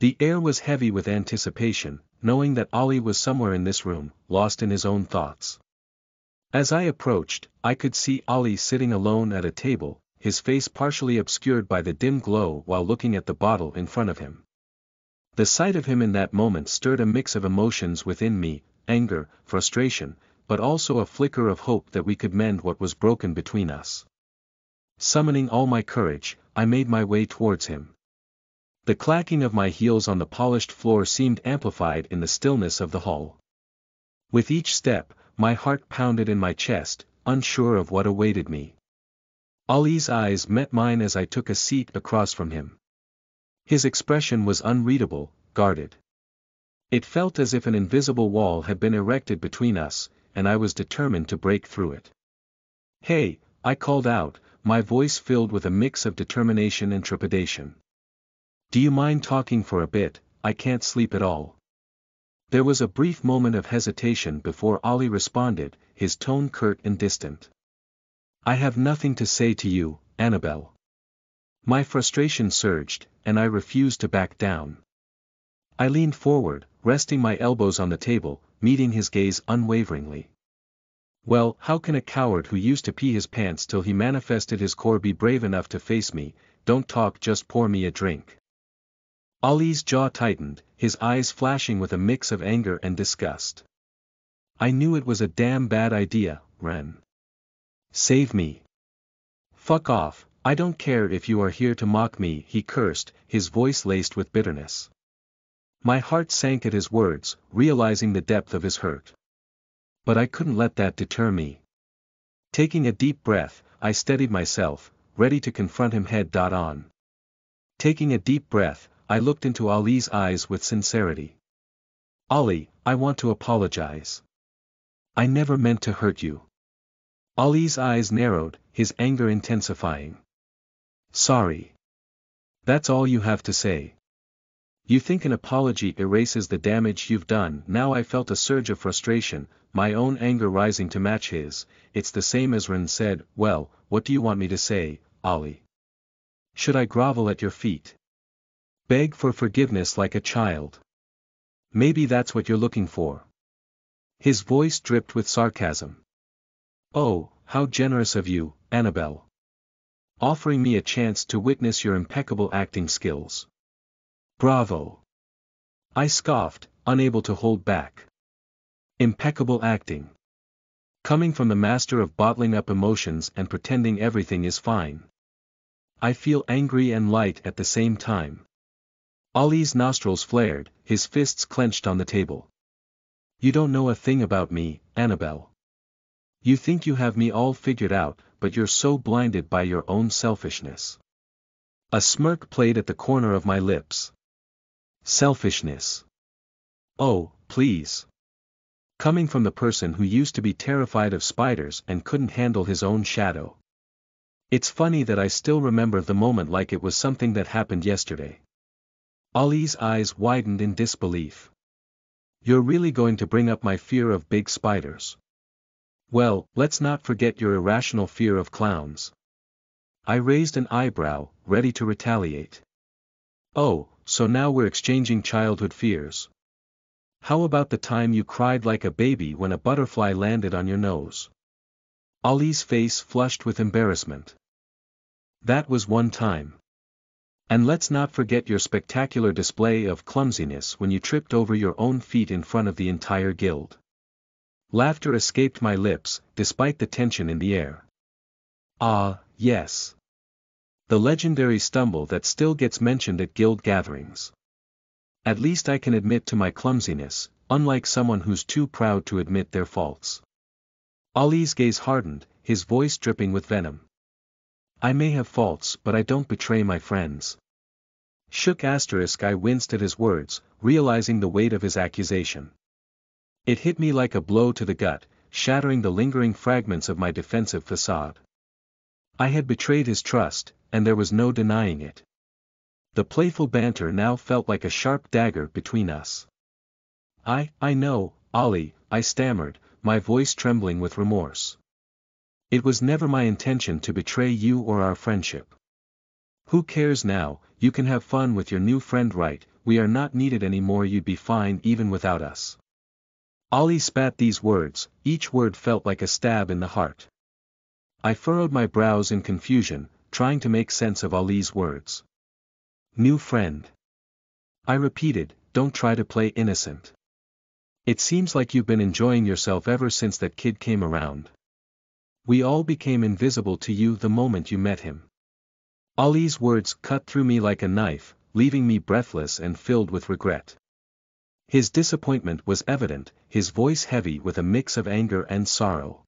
The air was heavy with anticipation, knowing that Ollie was somewhere in this room, lost in his own thoughts. As I approached, I could see Ollie sitting alone at a table, his face partially obscured by the dim glow while looking at the bottle in front of him. The sight of him in that moment stirred a mix of emotions within me, anger, frustration, but also a flicker of hope that we could mend what was broken between us. Summoning all my courage, I made my way towards him. The clacking of my heels on the polished floor seemed amplified in the stillness of the hall. With each step, my heart pounded in my chest, unsure of what awaited me. Ollie's eyes met mine as I took a seat across from him. His expression was unreadable, guarded. It felt as if an invisible wall had been erected between us, and I was determined to break through it. Hey, I called out, my voice filled with a mix of determination and trepidation. Do you mind talking for a bit, I can't sleep at all. There was a brief moment of hesitation before Ollie responded, his tone curt and distant. I have nothing to say to you, Annabelle. My frustration surged, and I refused to back down. I leaned forward, resting my elbows on the table, meeting his gaze unwaveringly. Well, how can a coward who used to pee his pants till he manifested his core be brave enough to face me, don't talk just pour me a drink. Ollie's jaw tightened, his eyes flashing with a mix of anger and disgust. I knew it was a damn bad idea, Ren. Save me. Fuck off, I don't care if you are here to mock me, he cursed, his voice laced with bitterness. My heart sank at his words, realizing the depth of his hurt. But I couldn't let that deter me. Taking a deep breath, I steadied myself, ready to confront him head on. Taking a deep breath, I looked into Ollie's eyes with sincerity. Ollie, I want to apologize. I never meant to hurt you. Ollie's eyes narrowed, his anger intensifying. Sorry. That's all you have to say. You think an apology erases the damage you've done. Now I felt a surge of frustration, my own anger rising to match his. It's the same as Ren said, well, what do you want me to say, Ollie? Should I grovel at your feet? Beg for forgiveness like a child. Maybe that's what you're looking for. His voice dripped with sarcasm. Oh, how generous of you, Annabelle. Offering me a chance to witness your impeccable acting skills. Bravo. I scoffed, unable to hold back. Impeccable acting. Coming from the master of bottling up emotions and pretending everything is fine. I feel angry and light at the same time. Ollie's nostrils flared, his fists clenched on the table. You don't know a thing about me, Annabelle. You think you have me all figured out, but you're so blinded by your own selfishness. A smirk played at the corner of my lips. Selfishness. Oh, please. Coming from the person who used to be terrified of spiders and couldn't handle his own shadow. It's funny that I still remember the moment like it was something that happened yesterday. Ollie's eyes widened in disbelief. You're really going to bring up my fear of big spiders. Well, let's not forget your irrational fear of clowns. I raised an eyebrow, ready to retaliate. Oh, so now we're exchanging childhood fears. How about the time you cried like a baby when a butterfly landed on your nose? Ollie's face flushed with embarrassment. That was one time. And let's not forget your spectacular display of clumsiness when you tripped over your own feet in front of the entire guild. Laughter escaped my lips, despite the tension in the air. Ah, yes. The legendary stumble that still gets mentioned at guild gatherings. At least I can admit to my clumsiness, unlike someone who's too proud to admit their faults. Ollie's gaze hardened, his voice dripping with venom. I may have faults but I don't betray my friends. Shook asterisk I winced at his words, realizing the weight of his accusation. It hit me like a blow to the gut, shattering the lingering fragments of my defensive facade. I had betrayed his trust, and there was no denying it. The playful banter now felt like a sharp dagger between us. I, I know, Ollie, I stammered, my voice trembling with remorse. It was never my intention to betray you or our friendship. Who cares now, you can have fun with your new friend right, we are not needed anymore you'd be fine even without us. Ollie spat these words, each word felt like a stab in the heart. I furrowed my brows in confusion, trying to make sense of Ollie's words. New friend. I repeated, don't try to play innocent. It seems like you've been enjoying yourself ever since that kid came around. We all became invisible to you the moment you met him. Ollie's words cut through me like a knife, leaving me breathless and filled with regret. His disappointment was evident, his voice heavy with a mix of anger and sorrow.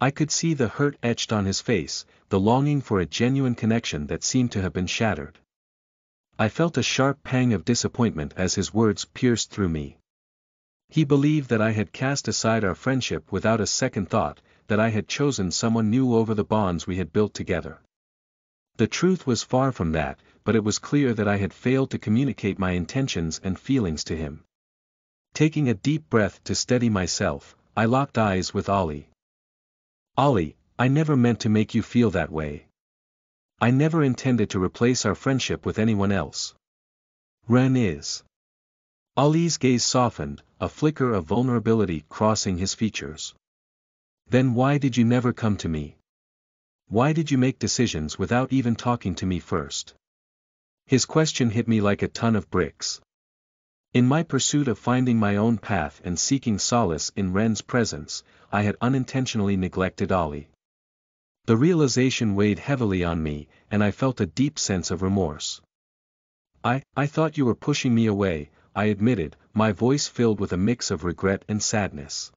I could see the hurt etched on his face, the longing for a genuine connection that seemed to have been shattered. I felt a sharp pang of disappointment as his words pierced through me. He believed that I had cast aside our friendship without a second thought, that I had chosen someone new over the bonds we had built together. The truth was far from that, but it was clear that I had failed to communicate my intentions and feelings to him. Taking a deep breath to steady myself, I locked eyes with Ollie. Ollie, I never meant to make you feel that way. I never intended to replace our friendship with anyone else. Ren is. Ollie's gaze softened, a flicker of vulnerability crossing his features. Then why did you never come to me? Why did you make decisions without even talking to me first? His question hit me like a ton of bricks. In my pursuit of finding my own path and seeking solace in Ren's presence, I had unintentionally neglected Ollie. The realization weighed heavily on me, and I felt a deep sense of remorse. I, I thought you were pushing me away, I admitted, my voice filled with a mix of regret and sadness.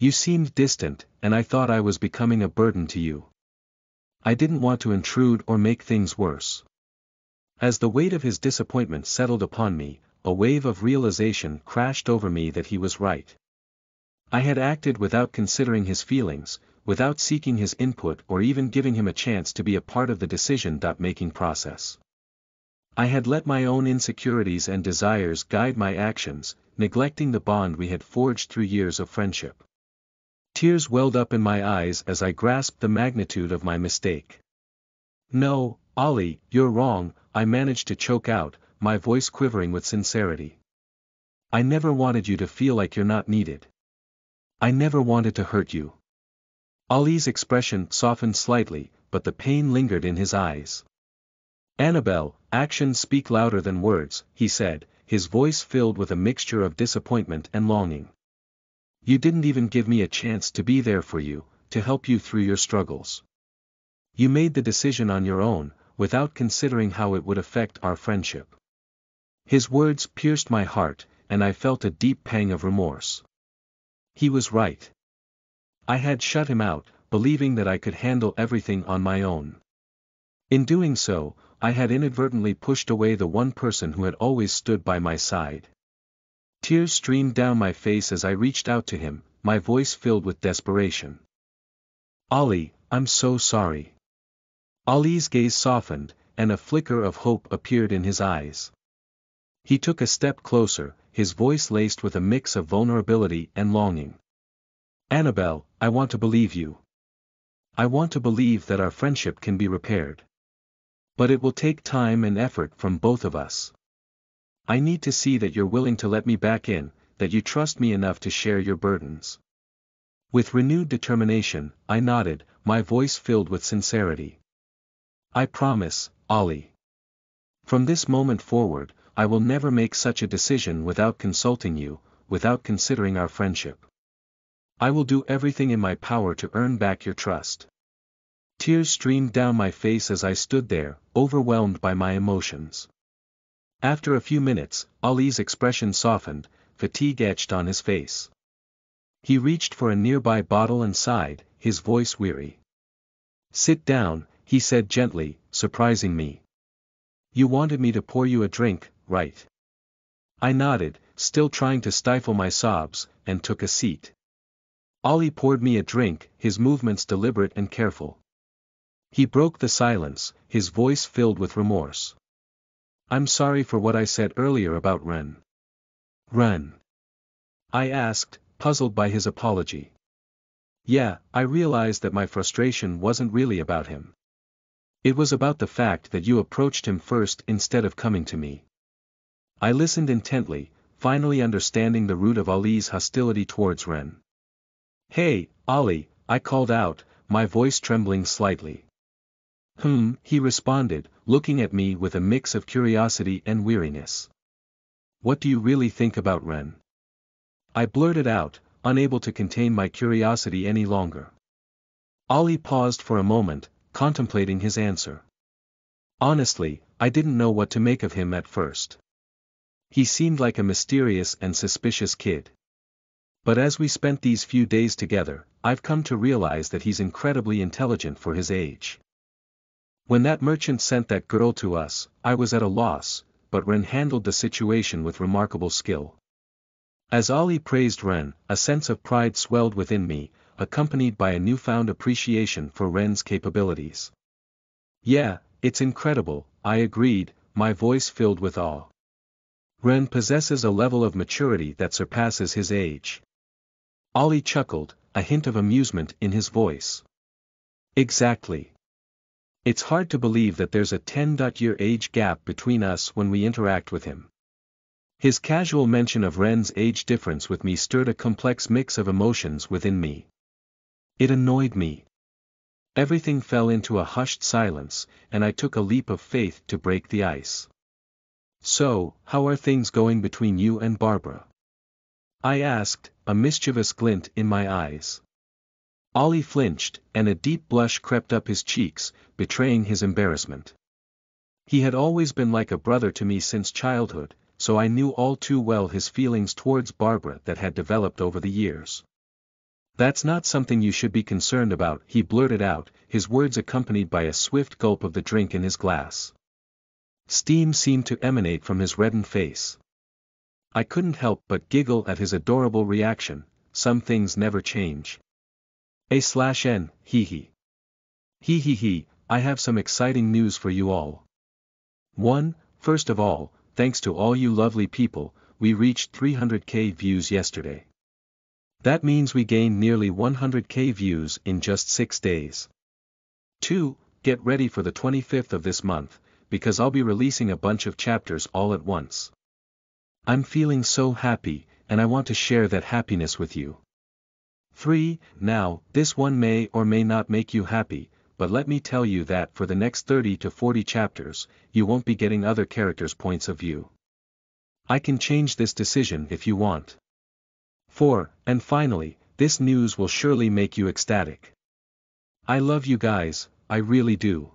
You seemed distant, and I thought I was becoming a burden to you. I didn't want to intrude or make things worse. As the weight of his disappointment settled upon me, a wave of realization crashed over me that he was right. I had acted without considering his feelings, without seeking his input or even giving him a chance to be a part of the decision-making process. I had let my own insecurities and desires guide my actions, neglecting the bond we had forged through years of friendship. Tears welled up in my eyes as I grasped the magnitude of my mistake. No, Ollie, you're wrong, I managed to choke out, my voice quivering with sincerity. I never wanted you to feel like you're not needed. I never wanted to hurt you. Ollie's expression softened slightly, but the pain lingered in his eyes. Annabelle, actions speak louder than words, he said, his voice filled with a mixture of disappointment and longing. You didn't even give me a chance to be there for you, to help you through your struggles. You made the decision on your own, without considering how it would affect our friendship. His words pierced my heart, and I felt a deep pang of remorse. He was right. I had shut him out, believing that I could handle everything on my own. In doing so, I had inadvertently pushed away the one person who had always stood by my side. Tears streamed down my face as I reached out to him, my voice filled with desperation. Ollie, I'm so sorry. Ollie's gaze softened, and a flicker of hope appeared in his eyes. He took a step closer, his voice laced with a mix of vulnerability and longing. Annabelle, I want to believe you. I want to believe that our friendship can be repaired. But it will take time and effort from both of us. I need to see that you're willing to let me back in, that you trust me enough to share your burdens. With renewed determination, I nodded, my voice filled with sincerity. I promise, Ollie. From this moment forward, I will never make such a decision without consulting you, without considering our friendship. I will do everything in my power to earn back your trust. Tears streamed down my face as I stood there, overwhelmed by my emotions. After a few minutes, Ollie's expression softened, fatigue etched on his face. He reached for a nearby bottle and sighed, his voice weary. Sit down, he said gently, surprising me. You wanted me to pour you a drink, right? I nodded, still trying to stifle my sobs, and took a seat. Ollie poured me a drink, his movements deliberate and careful. He broke the silence, his voice filled with remorse. I'm sorry for what I said earlier about Ren. Ren. I asked, puzzled by his apology. Yeah, I realized that my frustration wasn't really about him. It was about the fact that you approached him first instead of coming to me. I listened intently, finally understanding the root of Ollie's hostility towards Ren. Hey, Ollie, I called out, my voice trembling slightly. Hmm, he responded, looking at me with a mix of curiosity and weariness. What do you really think about Ren? I blurted out, unable to contain my curiosity any longer. Ollie paused for a moment, contemplating his answer. Honestly, I didn't know what to make of him at first. He seemed like a mysterious and suspicious kid. But as we spent these few days together, I've come to realize that he's incredibly intelligent for his age. When that merchant sent that girl to us, I was at a loss, but Ren handled the situation with remarkable skill. As Ollie praised Ren, a sense of pride swelled within me, accompanied by a newfound appreciation for Ren's capabilities. Yeah, it's incredible, I agreed, my voice filled with awe. Ren possesses a level of maturity that surpasses his age. Ollie chuckled, a hint of amusement in his voice. Exactly. It's hard to believe that there's a 10-year age gap between us when we interact with him. His casual mention of Ren's age difference with me stirred a complex mix of emotions within me. It annoyed me. Everything fell into a hushed silence, and I took a leap of faith to break the ice. So, how are things going between you and Barbara? I asked, a mischievous glint in my eyes. Ollie flinched, and a deep blush crept up his cheeks, betraying his embarrassment. He had always been like a brother to me since childhood, so I knew all too well his feelings towards Barbara that had developed over the years. That's not something you should be concerned about, he blurted out, his words accompanied by a swift gulp of the drink in his glass. Steam seemed to emanate from his reddened face. I couldn't help but giggle at his adorable reaction, some things never change. A slash N, hee hee. Hee hee hee, I have some exciting news for you all. 1. First of all, thanks to all you lovely people, we reached 300k views yesterday. That means we gained nearly 100k views in just 6 days. 2. Get ready for the 25th of this month, because I'll be releasing a bunch of chapters all at once. I'm feeling so happy, and I want to share that happiness with you. 3. Now, this one may or may not make you happy, but let me tell you that for the next 30 to 40 chapters, you won't be getting other characters' points of view. I can change this decision if you want. 4. And finally, this news will surely make you ecstatic. I love you guys, I really do.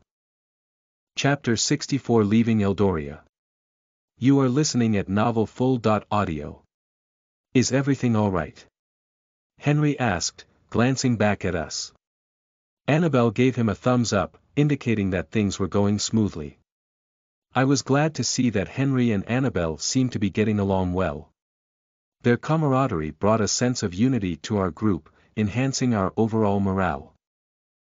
Chapter 64 Leaving Eldoria. You are listening at novelfull.audio. Is everything alright? Henry asked, glancing back at us. Annabelle gave him a thumbs up, indicating that things were going smoothly. I was glad to see that Henry and Annabelle seemed to be getting along well. Their camaraderie brought a sense of unity to our group, enhancing our overall morale.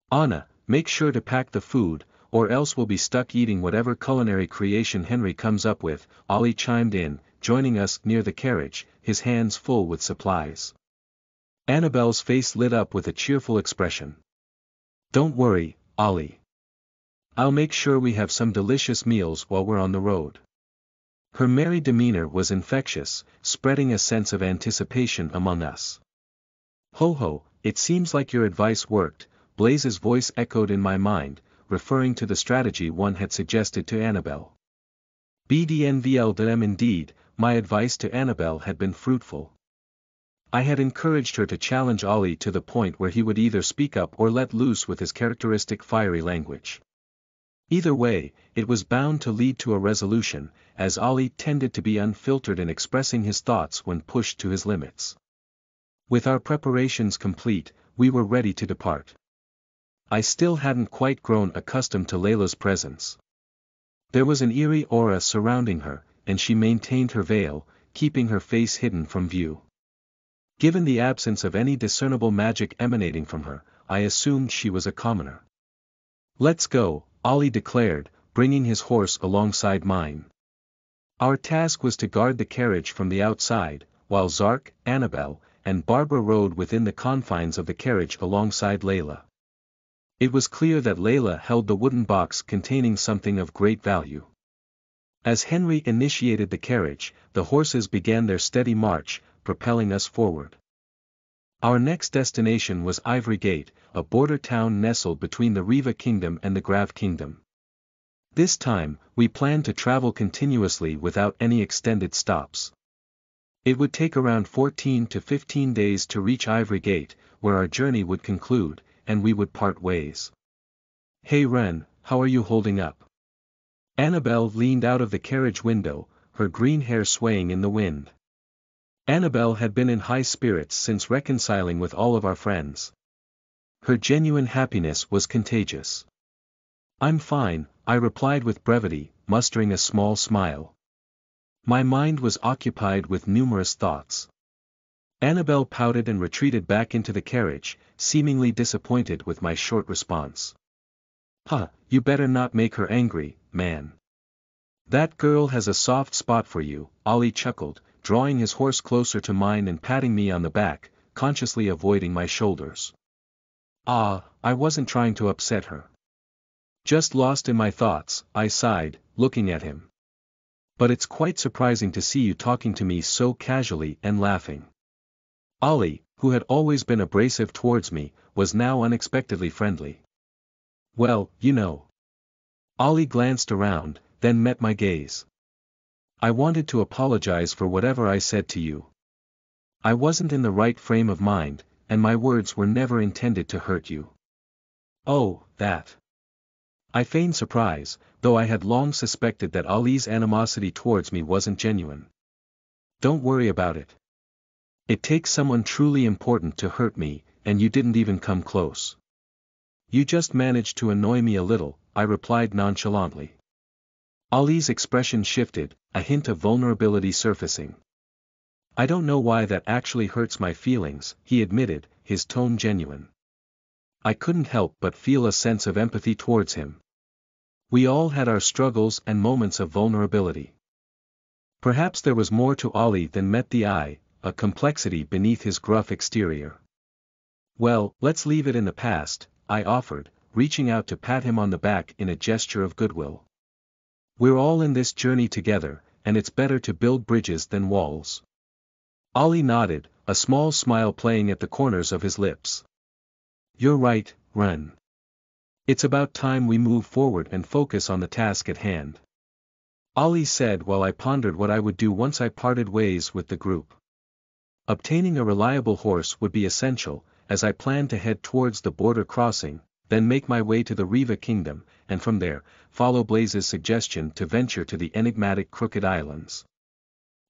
Anna, make sure to pack the food, or else we'll be stuck eating whatever culinary creation Henry comes up with, Ollie chimed in, joining us near the carriage, his hands full with supplies. Annabelle's face lit up with a cheerful expression. Don't worry, Ollie. I'll make sure we have some delicious meals while we're on the road. Her merry demeanor was infectious, spreading a sense of anticipation among us. Ho ho, it seems like your advice worked, Blaze's voice echoed in my mind, referring to the strategy one had suggested to Annabelle. BDNVLDM indeed, my advice to Annabelle had been fruitful. I had encouraged her to challenge Ollie to the point where he would either speak up or let loose with his characteristic fiery language. Either way, it was bound to lead to a resolution, as Ollie tended to be unfiltered in expressing his thoughts when pushed to his limits. With our preparations complete, we were ready to depart. I still hadn't quite grown accustomed to Layla's presence. There was an eerie aura surrounding her, and she maintained her veil, keeping her face hidden from view. Given the absence of any discernible magic emanating from her, I assumed she was a commoner. Let's go, Ollie declared, bringing his horse alongside mine. Our task was to guard the carriage from the outside, while Zark, Annabelle, and Barbara rode within the confines of the carriage alongside Layla. It was clear that Layla held the wooden box containing something of great value. As Henry initiated the carriage, the horses began their steady march, propelling us forward. Our next destination was Ivory Gate, a border town nestled between the Riva Kingdom and the Grav Kingdom. This time, we planned to travel continuously without any extended stops. It would take around 14 to 15 days to reach Ivory Gate, where our journey would conclude, and we would part ways. Hey Ren, how are you holding up? Annabelle leaned out of the carriage window, her green hair swaying in the wind. Annabelle had been in high spirits since reconciling with all of our friends. Her genuine happiness was contagious. I'm fine, I replied with brevity, mustering a small smile. My mind was occupied with numerous thoughts. Annabelle pouted and retreated back into the carriage, seemingly disappointed with my short response. Huh, you better not make her angry, man. That girl has a soft spot for you, Ollie chuckled, drawing his horse closer to mine and patting me on the back, consciously avoiding my shoulders. Ah, I wasn't trying to upset her. Just lost in my thoughts, I sighed, looking at him. But it's quite surprising to see you talking to me so casually and laughing. Ollie, who had always been abrasive towards me, was now unexpectedly friendly. Well, you know. Ollie glanced around, then met my gaze. I wanted to apologize for whatever I said to you. I wasn't in the right frame of mind, and my words were never intended to hurt you. Oh, that. I feigned surprise, though I had long suspected that Ollie's animosity towards me wasn't genuine. Don't worry about it. It takes someone truly important to hurt me, and you didn't even come close. You just managed to annoy me a little, I replied nonchalantly. Ollie's expression shifted, a hint of vulnerability surfacing. I don't know why that actually hurts my feelings, he admitted, his tone genuine. I couldn't help but feel a sense of empathy towards him. We all had our struggles and moments of vulnerability. Perhaps there was more to Ollie than met the eye, a complexity beneath his gruff exterior. Well, let's leave it in the past, I offered, reaching out to pat him on the back in a gesture of goodwill. We're all in this journey together, and it's better to build bridges than walls. Ollie nodded, a small smile playing at the corners of his lips. You're right, Ren. It's about time we move forward and focus on the task at hand. Ollie said while I pondered what I would do once I parted ways with the group. Obtaining a reliable horse would be essential, as I planned to head towards the border crossing, then make my way to the Riva Kingdom, and from there, follow Blaze's suggestion to venture to the enigmatic Crooked Islands.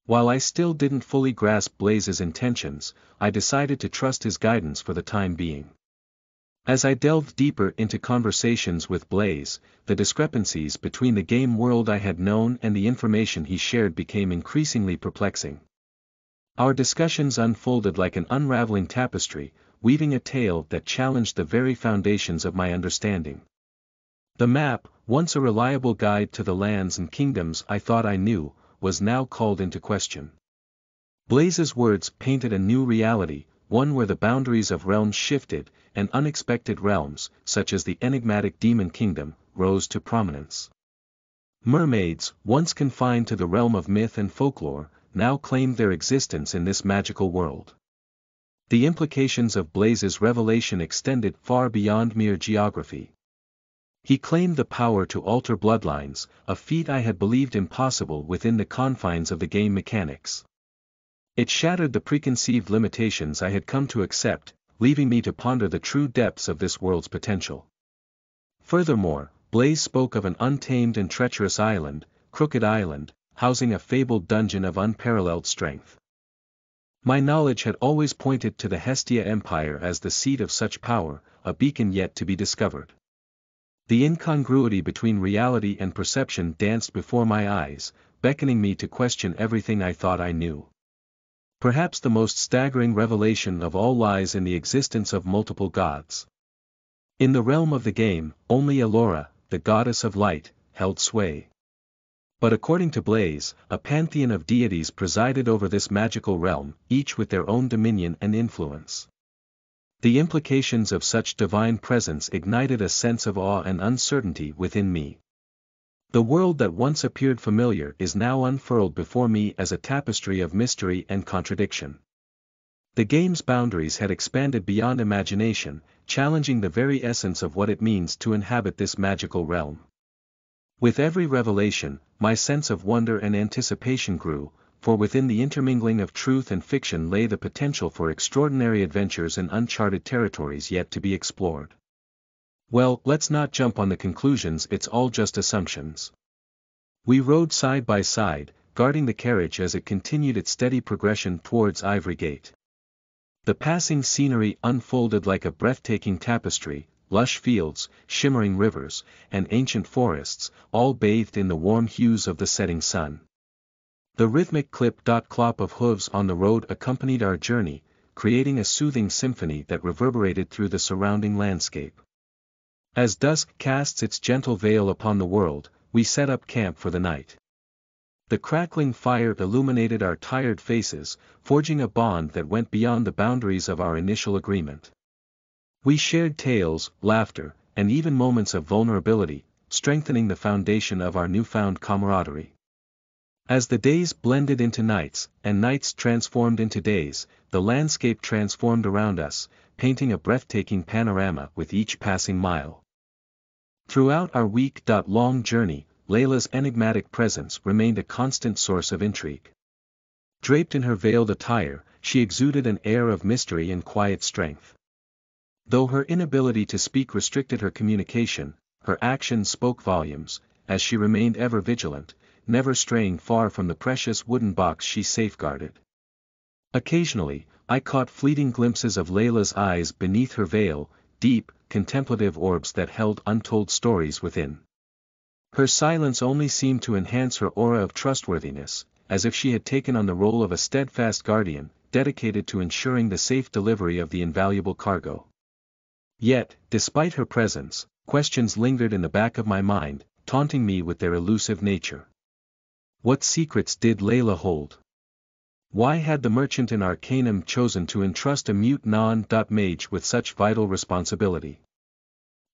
While I still didn't fully grasp Blaze's intentions, I decided to trust his guidance for the time being. As I delved deeper into conversations with Blaze, the discrepancies between the game world I had known and the information he shared became increasingly perplexing. Our discussions unfolded like an unraveling tapestry, weaving a tale that challenged the very foundations of my understanding. The map, once a reliable guide to the lands and kingdoms I thought I knew, was now called into question. Blaze's words painted a new reality, one where the boundaries of realms shifted, and unexpected realms, such as the enigmatic demon kingdom, rose to prominence. Mermaids, once confined to the realm of myth and folklore, now claimed their existence in this magical world. The implications of Blaze's revelation extended far beyond mere geography. He claimed the power to alter bloodlines, a feat I had believed impossible within the confines of the game mechanics. It shattered the preconceived limitations I had come to accept, leaving me to ponder the true depths of this world's potential. Furthermore, Blaze spoke of an untamed and treacherous island, Crooked Island, housing a fabled dungeon of unparalleled strength. My knowledge had always pointed to the Hestia Empire as the seat of such power, a beacon yet to be discovered. The incongruity between reality and perception danced before my eyes, beckoning me to question everything I thought I knew. Perhaps the most staggering revelation of all lies in the existence of multiple gods. In the realm of the game, only Elora, the goddess of light, held sway. But according to Blaze, a pantheon of deities presided over this magical realm, each with their own dominion and influence. The implications of such divine presence ignited a sense of awe and uncertainty within me. The world that once appeared familiar is now unfurled before me as a tapestry of mystery and contradiction. The game's boundaries had expanded beyond imagination, challenging the very essence of what it means to inhabit this magical realm. With every revelation, my sense of wonder and anticipation grew, for within the intermingling of truth and fiction lay the potential for extraordinary adventures in uncharted territories yet to be explored. Well, let's not jump on the conclusions it's all just assumptions. We rode side by side, guarding the carriage as it continued its steady progression towards Ivory Gate. The passing scenery unfolded like a breathtaking tapestry, lush fields, shimmering rivers, and ancient forests, all bathed in the warm hues of the setting sun. The rhythmic clip-clop of hooves on the road accompanied our journey, creating a soothing symphony that reverberated through the surrounding landscape. As dusk casts its gentle veil upon the world, we set up camp for the night. The crackling fire illuminated our tired faces, forging a bond that went beyond the boundaries of our initial agreement. We shared tales, laughter, and even moments of vulnerability, strengthening the foundation of our newfound camaraderie. As the days blended into nights, and nights transformed into days, the landscape transformed around us, painting a breathtaking panorama with each passing mile. Throughout our week-long journey, Layla's enigmatic presence remained a constant source of intrigue. Draped in her veiled attire, she exuded an air of mystery and quiet strength. Though her inability to speak restricted her communication, her actions spoke volumes, as she remained ever vigilant, never straying far from the precious wooden box she safeguarded. Occasionally, I caught fleeting glimpses of Layla's eyes beneath her veil, deep, contemplative orbs that held untold stories within. Her silence only seemed to enhance her aura of trustworthiness, as if she had taken on the role of a steadfast guardian, dedicated to ensuring the safe delivery of the invaluable cargo. Yet, despite her presence, questions lingered in the back of my mind, taunting me with their elusive nature. What secrets did Layla hold? Why had the merchant in Arcanum chosen to entrust a mute non-mage with such vital responsibility?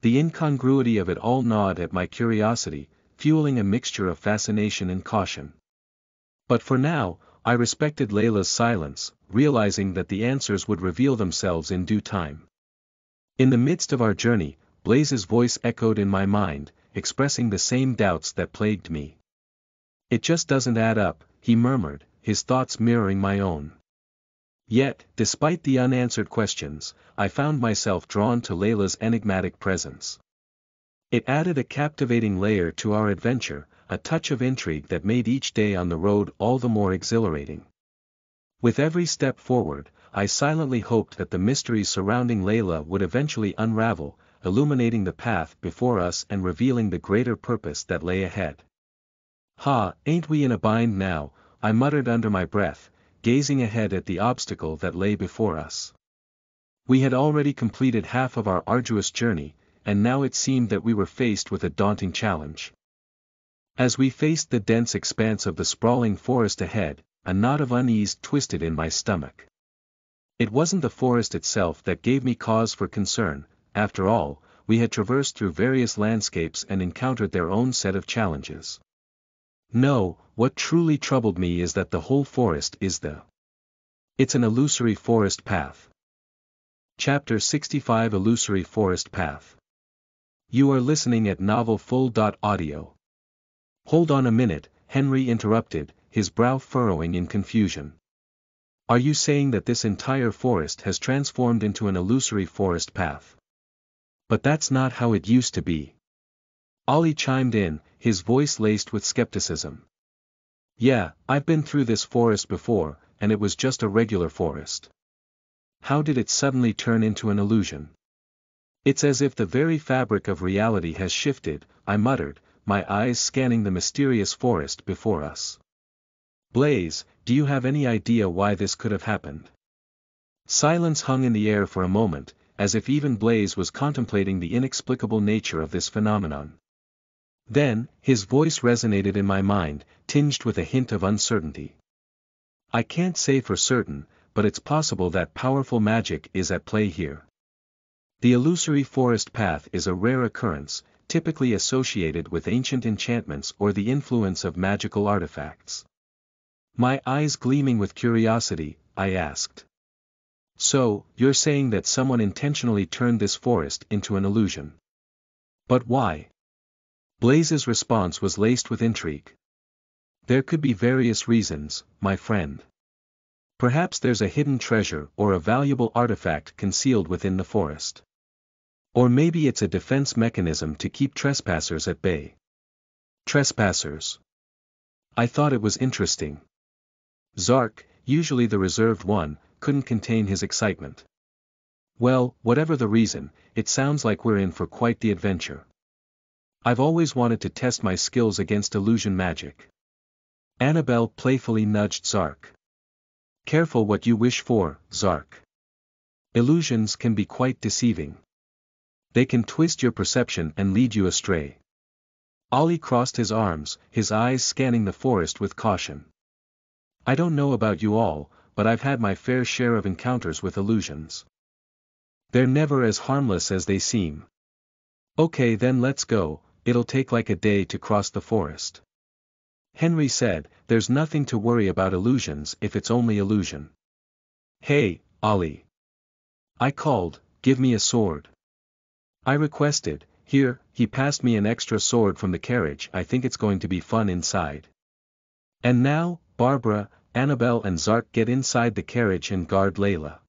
The incongruity of it all gnawed at my curiosity, fueling a mixture of fascination and caution. But for now, I respected Layla's silence, realizing that the answers would reveal themselves in due time. In the midst of our journey, Blaze's voice echoed in my mind, expressing the same doubts that plagued me. It just doesn't add up, he murmured, his thoughts mirroring my own. Yet, despite the unanswered questions, I found myself drawn to Layla's enigmatic presence. It added a captivating layer to our adventure, a touch of intrigue that made each day on the road all the more exhilarating. With every step forward, I silently hoped that the mysteries surrounding Layla would eventually unravel, illuminating the path before us and revealing the greater purpose that lay ahead. Ha, ain't we in a bind now, I muttered under my breath, gazing ahead at the obstacle that lay before us. We had already completed half of our arduous journey, and now it seemed that we were faced with a daunting challenge. As we faced the dense expanse of the sprawling forest ahead, a knot of unease twisted in my stomach. It wasn't the forest itself that gave me cause for concern, after all, we had traversed through various landscapes and encountered their own set of challenges. No, what truly troubled me is that the whole forest is the. It's an illusory forest path. Chapter 65 Illusory Forest Path. You are listening at novelfull.audio. Hold on a minute, Henry interrupted, his brow furrowing in confusion. Are you saying that this entire forest has transformed into an illusory forest path? But that's not how it used to be. Ollie chimed in, his voice laced with skepticism. Yeah, I've been through this forest before, and it was just a regular forest. How did it suddenly turn into an illusion? It's as if the very fabric of reality has shifted, I muttered, my eyes scanning the mysterious forest before us. Blaze, do you have any idea why this could have happened? Silence hung in the air for a moment, as if even Blaze was contemplating the inexplicable nature of this phenomenon. Then, his voice resonated in my mind, tinged with a hint of uncertainty. I can't say for certain, but it's possible that powerful magic is at play here. The illusory forest path is a rare occurrence, typically associated with ancient enchantments or the influence of magical artifacts. My eyes gleaming with curiosity, I asked. So, you're saying that someone intentionally turned this forest into an illusion. But why? Blaze's response was laced with intrigue. There could be various reasons, my friend. Perhaps there's a hidden treasure or a valuable artifact concealed within the forest. Or maybe it's a defense mechanism to keep trespassers at bay. Trespassers. I thought it was interesting. Zark, usually the reserved one, couldn't contain his excitement. Well, whatever the reason, it sounds like we're in for quite the adventure. I've always wanted to test my skills against illusion magic. Annabelle playfully nudged Zark. Careful what you wish for, Zark. Illusions can be quite deceiving. They can twist your perception and lead you astray. Ollie crossed his arms, his eyes scanning the forest with caution. I don't know about you all, but I've had my fair share of encounters with illusions. They're never as harmless as they seem. Okay then let's go, it'll take like a day to cross the forest. Henry said, there's nothing to worry about illusions if it's only illusion. Hey, Ollie. I called, give me a sword. I requested, here, he passed me an extra sword from the carriage I think it's going to be fun inside. And now, Barbara, Annabelle and Zark get inside the carriage and guard Layla.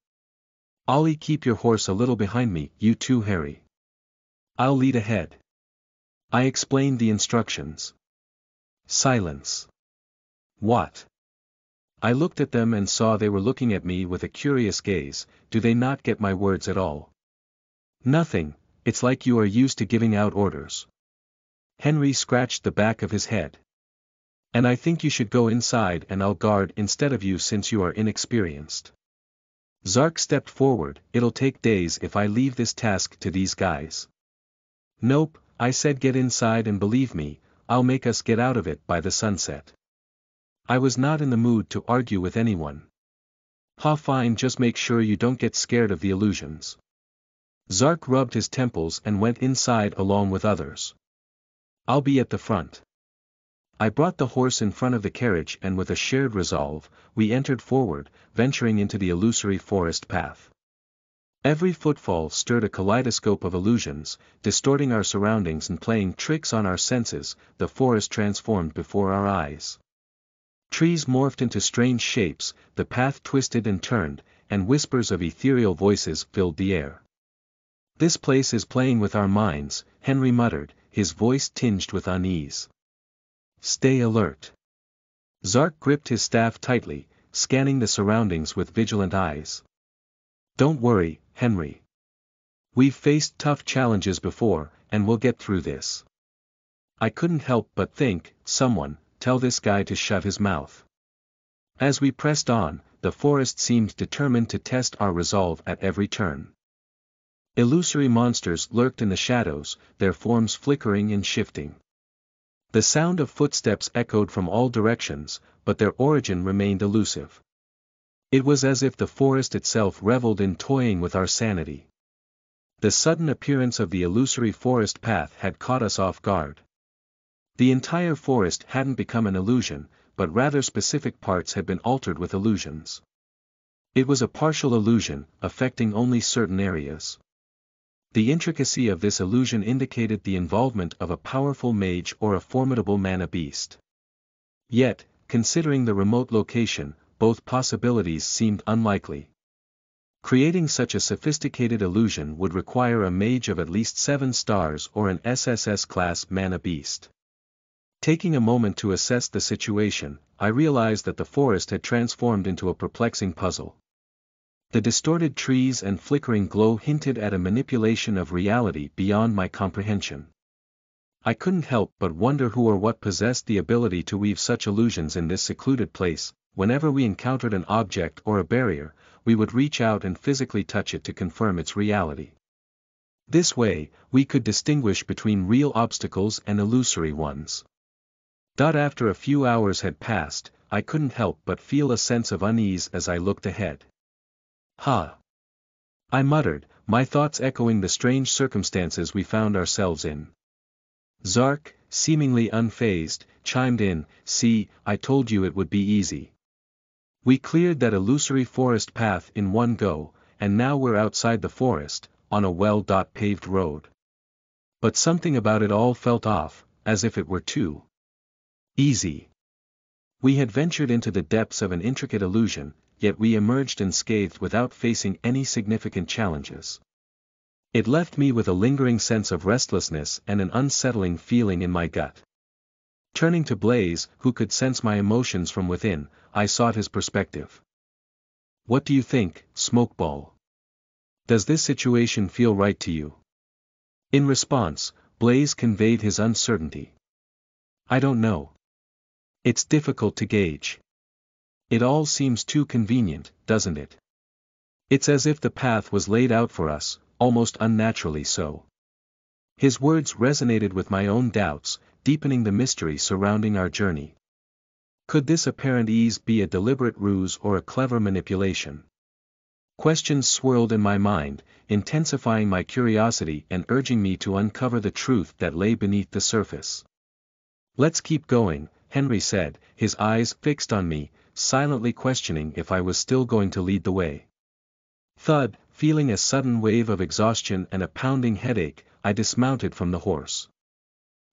Ollie keep your horse a little behind me, you too Harry. I'll lead ahead. I explained the instructions. Silence. What? I looked at them and saw they were looking at me with a curious gaze, do they not get my words at all? Nothing, it's like you are used to giving out orders. Henry scratched the back of his head. And I think you should go inside and I'll guard instead of you since you are inexperienced. Zark stepped forward, it'll take days if I leave this task to these guys. Nope, I said get inside and believe me, I'll make us get out of it by the sunset. I was not in the mood to argue with anyone. Ha fine just make sure you don't get scared of the illusions. Zark rubbed his temples and went inside along with others. I'll be at the front. I brought the horse in front of the carriage and with a shared resolve, we entered forward, venturing into the illusory forest path. Every footfall stirred a kaleidoscope of illusions, distorting our surroundings and playing tricks on our senses, the forest transformed before our eyes. Trees morphed into strange shapes, the path twisted and turned, and whispers of ethereal voices filled the air. This place is playing with our minds, Henry muttered, his voice tinged with unease. Stay alert. Zark gripped his staff tightly, scanning the surroundings with vigilant eyes. Don't worry, Henry. We've faced tough challenges before, and we'll get through this. I couldn't help but think, someone, tell this guy to shut his mouth. As we pressed on, the forest seemed determined to test our resolve at every turn. Illusory monsters lurked in the shadows, their forms flickering and shifting. The sound of footsteps echoed from all directions, but their origin remained elusive. It was as if the forest itself reveled in toying with our sanity. The sudden appearance of the illusory forest path had caught us off guard. The entire forest hadn't become an illusion, but rather specific parts had been altered with illusions. It was a partial illusion, affecting only certain areas. The intricacy of this illusion indicated the involvement of a powerful mage or a formidable mana-beast. Yet, considering the remote location, both possibilities seemed unlikely. Creating such a sophisticated illusion would require a mage of at least 7 stars or an SSS-class mana-beast. Taking a moment to assess the situation, I realized that the forest had transformed into a perplexing puzzle. The distorted trees and flickering glow hinted at a manipulation of reality beyond my comprehension. I couldn't help but wonder who or what possessed the ability to weave such illusions in this secluded place, whenever we encountered an object or a barrier, we would reach out and physically touch it to confirm its reality. This way, we could distinguish between real obstacles and illusory ones. Dot after a few hours had passed, I couldn't help but feel a sense of unease as I looked ahead. Ha! I muttered, my thoughts echoing the strange circumstances we found ourselves in. Zark, seemingly unfazed, chimed in, see, I told you it would be easy. We cleared that illusory forest path in one go, and now we're outside the forest, on a well-paved road. But something about it all felt off, as if it were too Easy. We had ventured into the depths of an intricate illusion, yet we emerged unscathed without facing any significant challenges. It left me with a lingering sense of restlessness and an unsettling feeling in my gut. Turning to Blaze, who could sense my emotions from within, I sought his perspective. What do you think, Smokeball? Does this situation feel right to you? In response, Blaze conveyed his uncertainty. I don't know. It's difficult to gauge. It all seems too convenient, doesn't it? It's as if the path was laid out for us, almost unnaturally so. His words resonated with my own doubts, deepening the mystery surrounding our journey. Could this apparent ease be a deliberate ruse or a clever manipulation? Questions swirled in my mind, intensifying my curiosity and urging me to uncover the truth that lay beneath the surface. Let's keep going, Henry said, his eyes fixed on me, silently questioning if I was still going to lead the way. Thud, feeling a sudden wave of exhaustion and a pounding headache, I dismounted from the horse.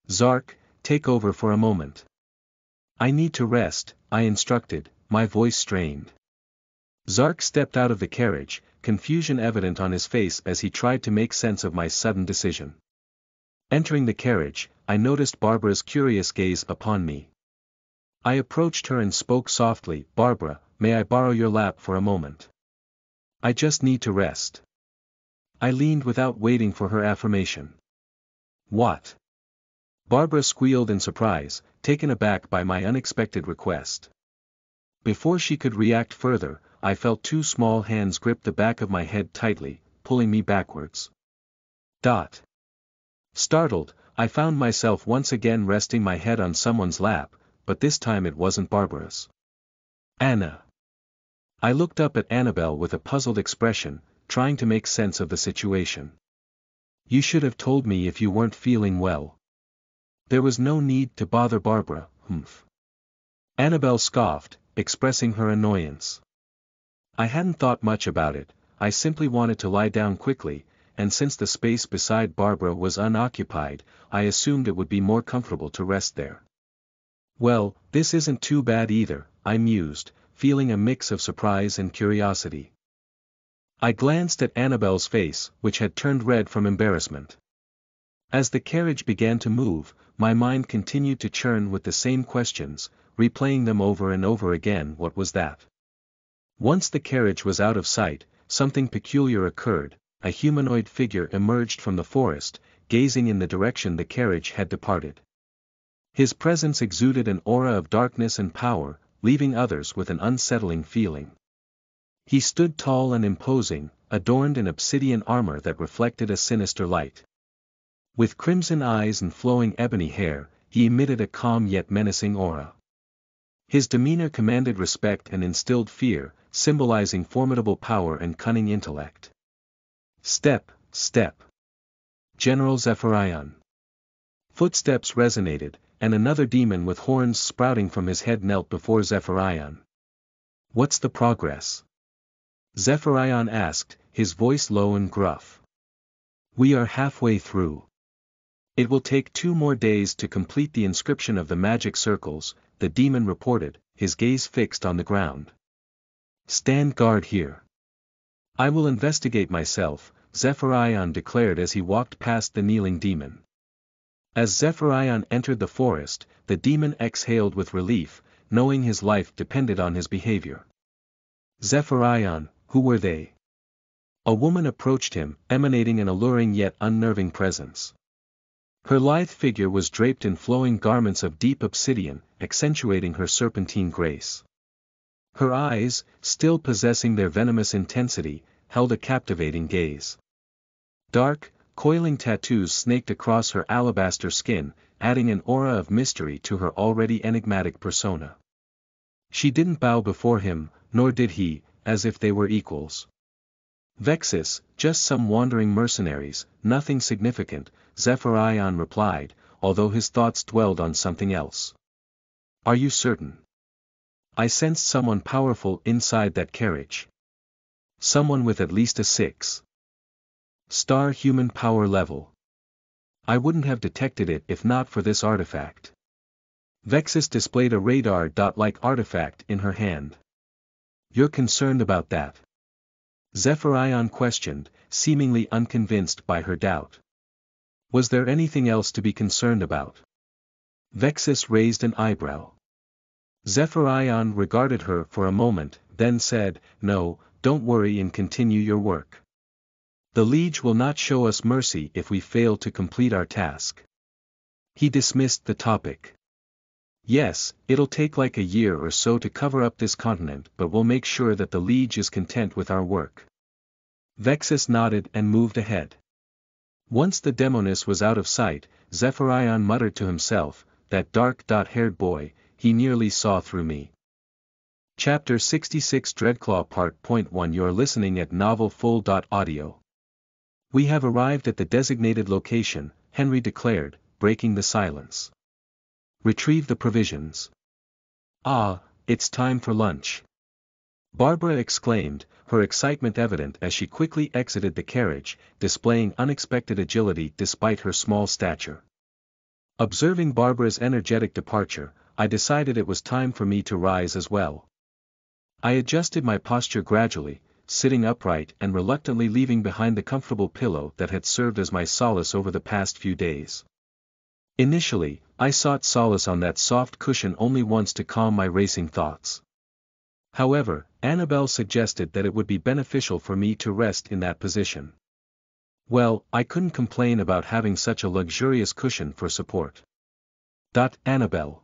Zark, take over for a moment. I need to rest, I instructed, my voice strained. Zark stepped out of the carriage, confusion evident on his face as he tried to make sense of my sudden decision. Entering the carriage, I noticed Barbara's curious gaze upon me. I approached her and spoke softly, Barbara, may I borrow your lap for a moment? I just need to rest. I leaned without waiting for her affirmation. What? Barbara squealed in surprise, taken aback by my unexpected request. Before she could react further, I felt two small hands grip the back of my head tightly, pulling me backwards. Dot. Startled, I found myself once again resting my head on someone's lap, but this time it wasn't Barbara's. Anna. I looked up at Annabelle with a puzzled expression, trying to make sense of the situation. You should have told me if you weren't feeling well. There was no need to bother Barbara, humph. Annabelle scoffed, expressing her annoyance. I hadn't thought much about it, I simply wanted to lie down quickly, and since the space beside Barbara was unoccupied, I assumed it would be more comfortable to rest there. Well, this isn't too bad either, I mused, feeling a mix of surprise and curiosity. I glanced at Annabelle's face, which had turned red from embarrassment. As the carriage began to move, my mind continued to churn with the same questions, replaying them over and over again what was that? Once the carriage was out of sight, something peculiar occurred, a humanoid figure emerged from the forest, gazing in the direction the carriage had departed. His presence exuded an aura of darkness and power, leaving others with an unsettling feeling. He stood tall and imposing, adorned in obsidian armor that reflected a sinister light. With crimson eyes and flowing ebony hair, he emitted a calm yet menacing aura. His demeanor commanded respect and instilled fear, symbolizing formidable power and cunning intellect. Step, step. General Zephyrion. Footsteps resonated, and another demon with horns sprouting from his head knelt before Zephyrion. What's the progress? Zephyrion asked, his voice low and gruff. We are halfway through. It will take two more days to complete the inscription of the magic circles, the demon reported, his gaze fixed on the ground. Stand guard here. I will investigate myself, Zephyrion declared as he walked past the kneeling demon. As Zephyrion entered the forest, the demon exhaled with relief, knowing his life depended on his behavior. Zephyrion, who were they? A woman approached him, emanating an alluring yet unnerving presence. Her lithe figure was draped in flowing garments of deep obsidian, accentuating her serpentine grace. Her eyes, still possessing their venomous intensity, held a captivating gaze. Dark, coiling tattoos snaked across her alabaster skin, adding an aura of mystery to her already enigmatic persona. She didn't bow before him, nor did he, as if they were equals. Vexus, just some wandering mercenaries, nothing significant, Zephyrion replied, although his thoughts dwelled on something else. Are you certain? I sensed someone powerful inside that carriage. Someone with at least a six. Star human power level. I wouldn't have detected it if not for this artifact. Vexus displayed a radar dot-like artifact in her hand. You're concerned about that? Zephyrion questioned, seemingly unconvinced by her doubt. Was there anything else to be concerned about? Vexus raised an eyebrow. Zephyrion regarded her for a moment, then said, No, don't worry and continue your work. The Liege will not show us mercy if we fail to complete our task. He dismissed the topic. Yes, it'll take like a year or so to cover up this continent but we'll make sure that the Liege is content with our work. Vexus nodded and moved ahead. Once the Demonis was out of sight, Zephyrion muttered to himself, that dark dot-haired boy, he nearly saw through me. Chapter 66 Dreadclaw Part Point 1 You're listening at Novel Full Audio. We have arrived at the designated location, Henry declared, breaking the silence. Retrieve the provisions. Ah, it's time for lunch. Barbara exclaimed, her excitement evident as she quickly exited the carriage, displaying unexpected agility despite her small stature. Observing Barbara's energetic departure, I decided it was time for me to rise as well. I adjusted my posture gradually, sitting upright and reluctantly leaving behind the comfortable pillow that had served as my solace over the past few days. Initially, I sought solace on that soft cushion only once to calm my racing thoughts. However, Annabelle suggested that it would be beneficial for me to rest in that position. Well, I couldn't complain about having such a luxurious cushion for support. Dot Annabelle.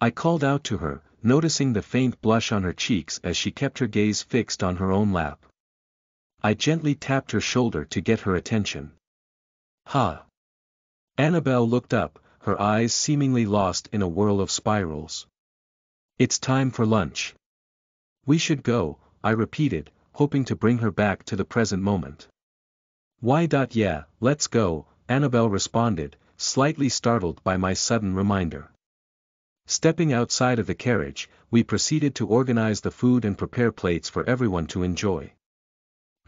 I called out to her, noticing the faint blush on her cheeks as she kept her gaze fixed on her own lap. I gently tapped her shoulder to get her attention. Ha! Annabelle looked up, her eyes seemingly lost in a whirl of spirals. It's time for lunch. We should go, I repeated, hoping to bring her back to the present moment. Why? dot Yeah, let's go, Annabelle responded, slightly startled by my sudden reminder. Stepping outside of the carriage, we proceeded to organize the food and prepare plates for everyone to enjoy.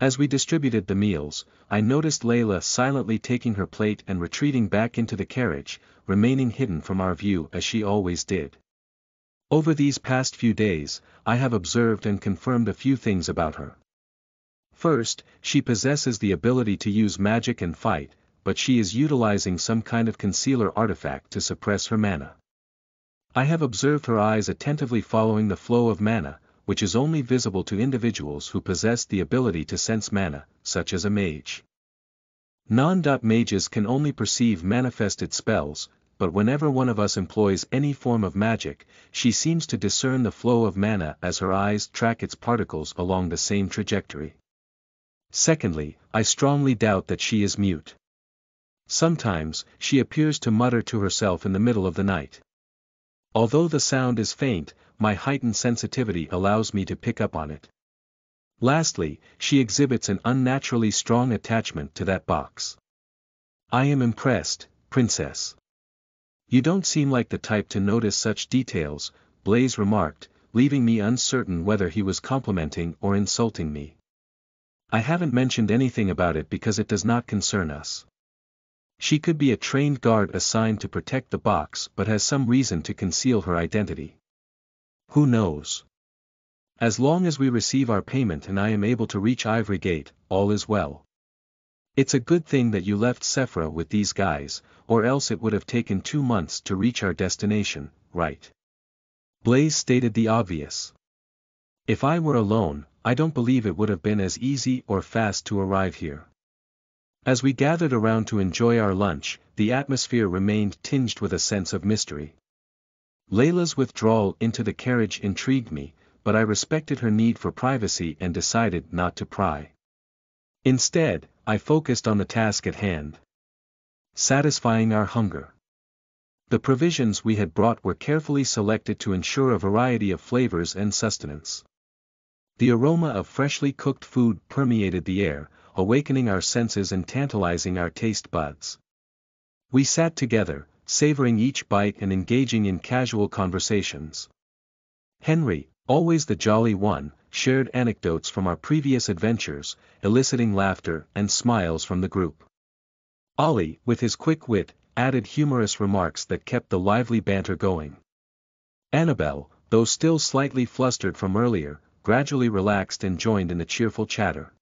As we distributed the meals, I noticed Layla silently taking her plate and retreating back into the carriage, remaining hidden from our view as she always did. Over these past few days, I have observed and confirmed a few things about her. First, she possesses the ability to use magic and fight, but she is utilizing some kind of concealer artifact to suppress her mana. I have observed her eyes attentively following the flow of mana, which is only visible to individuals who possess the ability to sense mana, such as a mage. Non-mages can only perceive manifested spells, but whenever one of us employs any form of magic, she seems to discern the flow of mana as her eyes track its particles along the same trajectory. Secondly, I strongly doubt that she is mute. Sometimes, she appears to mutter to herself in the middle of the night. Although the sound is faint, my heightened sensitivity allows me to pick up on it. Lastly, she exhibits an unnaturally strong attachment to that box. I am impressed, princess. You don't seem like the type to notice such details, Blaze remarked, leaving me uncertain whether he was complimenting or insulting me. I haven't mentioned anything about it because it does not concern us. She could be a trained guard assigned to protect the box but has some reason to conceal her identity. Who knows? As long as we receive our payment and I am able to reach Ivory Gate, all is well. It's a good thing that you left Sephra with these guys, or else it would have taken two months to reach our destination, right? Blaze stated the obvious. If I were alone, I don't believe it would have been as easy or fast to arrive here. As we gathered around to enjoy our lunch, the atmosphere remained tinged with a sense of mystery. Layla's withdrawal into the carriage intrigued me, but I respected her need for privacy and decided not to pry. Instead, I focused on the task at hand. Satisfying our hunger. The provisions we had brought were carefully selected to ensure a variety of flavors and sustenance. The aroma of freshly cooked food permeated the air, awakening our senses and tantalizing our taste buds. We sat together, savoring each bite and engaging in casual conversations. Henry, always the jolly one, shared anecdotes from our previous adventures, eliciting laughter and smiles from the group. Ollie, with his quick wit, added humorous remarks that kept the lively banter going. Annabelle, though still slightly flustered from earlier, gradually relaxed and joined in the cheerful chatter.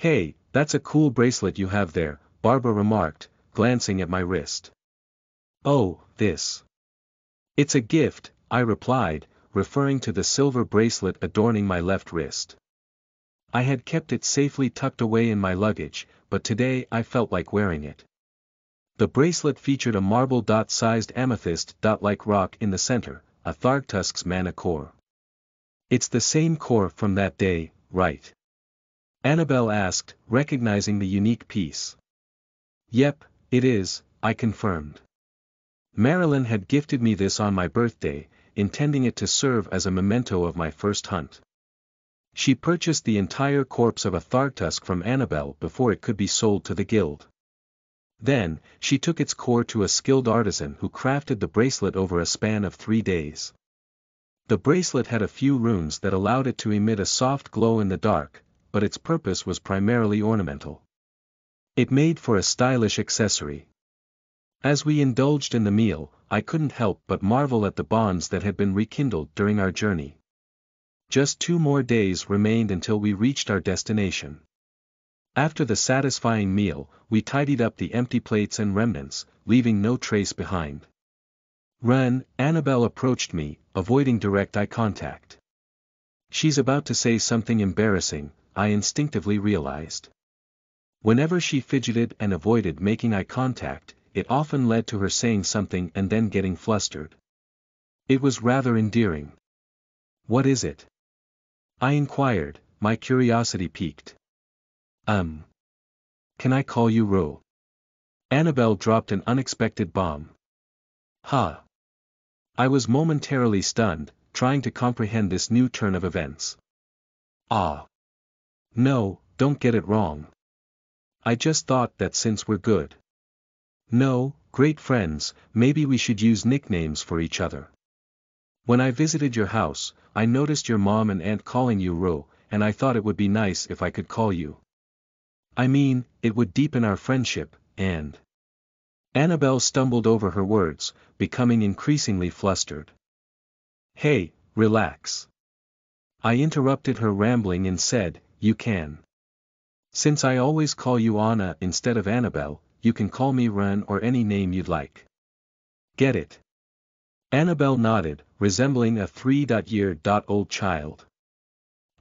Hey, that's a cool bracelet you have there, Barbara remarked, glancing at my wrist. Oh, this. It's a gift, I replied, referring to the silver bracelet adorning my left wrist. I had kept it safely tucked away in my luggage, but today I felt like wearing it. The bracelet featured a marble dot-sized amethyst dot-like rock in the center, a Thargtusk's mana core. It's the same core from that day, right? Annabelle asked, recognizing the unique piece. Yep, it is, I confirmed. Marilyn had gifted me this on my birthday, intending it to serve as a memento of my first hunt. She purchased the entire corpse of a Thargtusk from Annabelle before it could be sold to the guild. Then, she took its core to a skilled artisan who crafted the bracelet over a span of three days. The bracelet had a few runes that allowed it to emit a soft glow in the dark, but its purpose was primarily ornamental. It made for a stylish accessory. As we indulged in the meal, I couldn't help but marvel at the bonds that had been rekindled during our journey. Just two more days remained until we reached our destination. After the satisfying meal, we tidied up the empty plates and remnants, leaving no trace behind. Ren, Annabelle approached me, avoiding direct eye contact. She's about to say something embarrassing, I instinctively realized. Whenever she fidgeted and avoided making eye contact, it often led to her saying something and then getting flustered. It was rather endearing. What is it? I inquired, my curiosity piqued. Um. Can I call you Ro? Annabelle dropped an unexpected bomb. Ha. I was momentarily stunned, trying to comprehend this new turn of events. Ah. No, don't get it wrong. I just thought that since we're good. No, great friends, maybe we should use nicknames for each other. When I visited your house, I noticed your mom and aunt calling you Ro, and I thought it would be nice if I could call you. I mean, it would deepen our friendship, and. Annabelle stumbled over her words, becoming increasingly flustered. Hey, relax. I interrupted her rambling and said, You can. Since I always call you Anna instead of Annabelle, you can call me Ren or any name you'd like. Get it? Annabelle nodded, resembling a three-year-old child.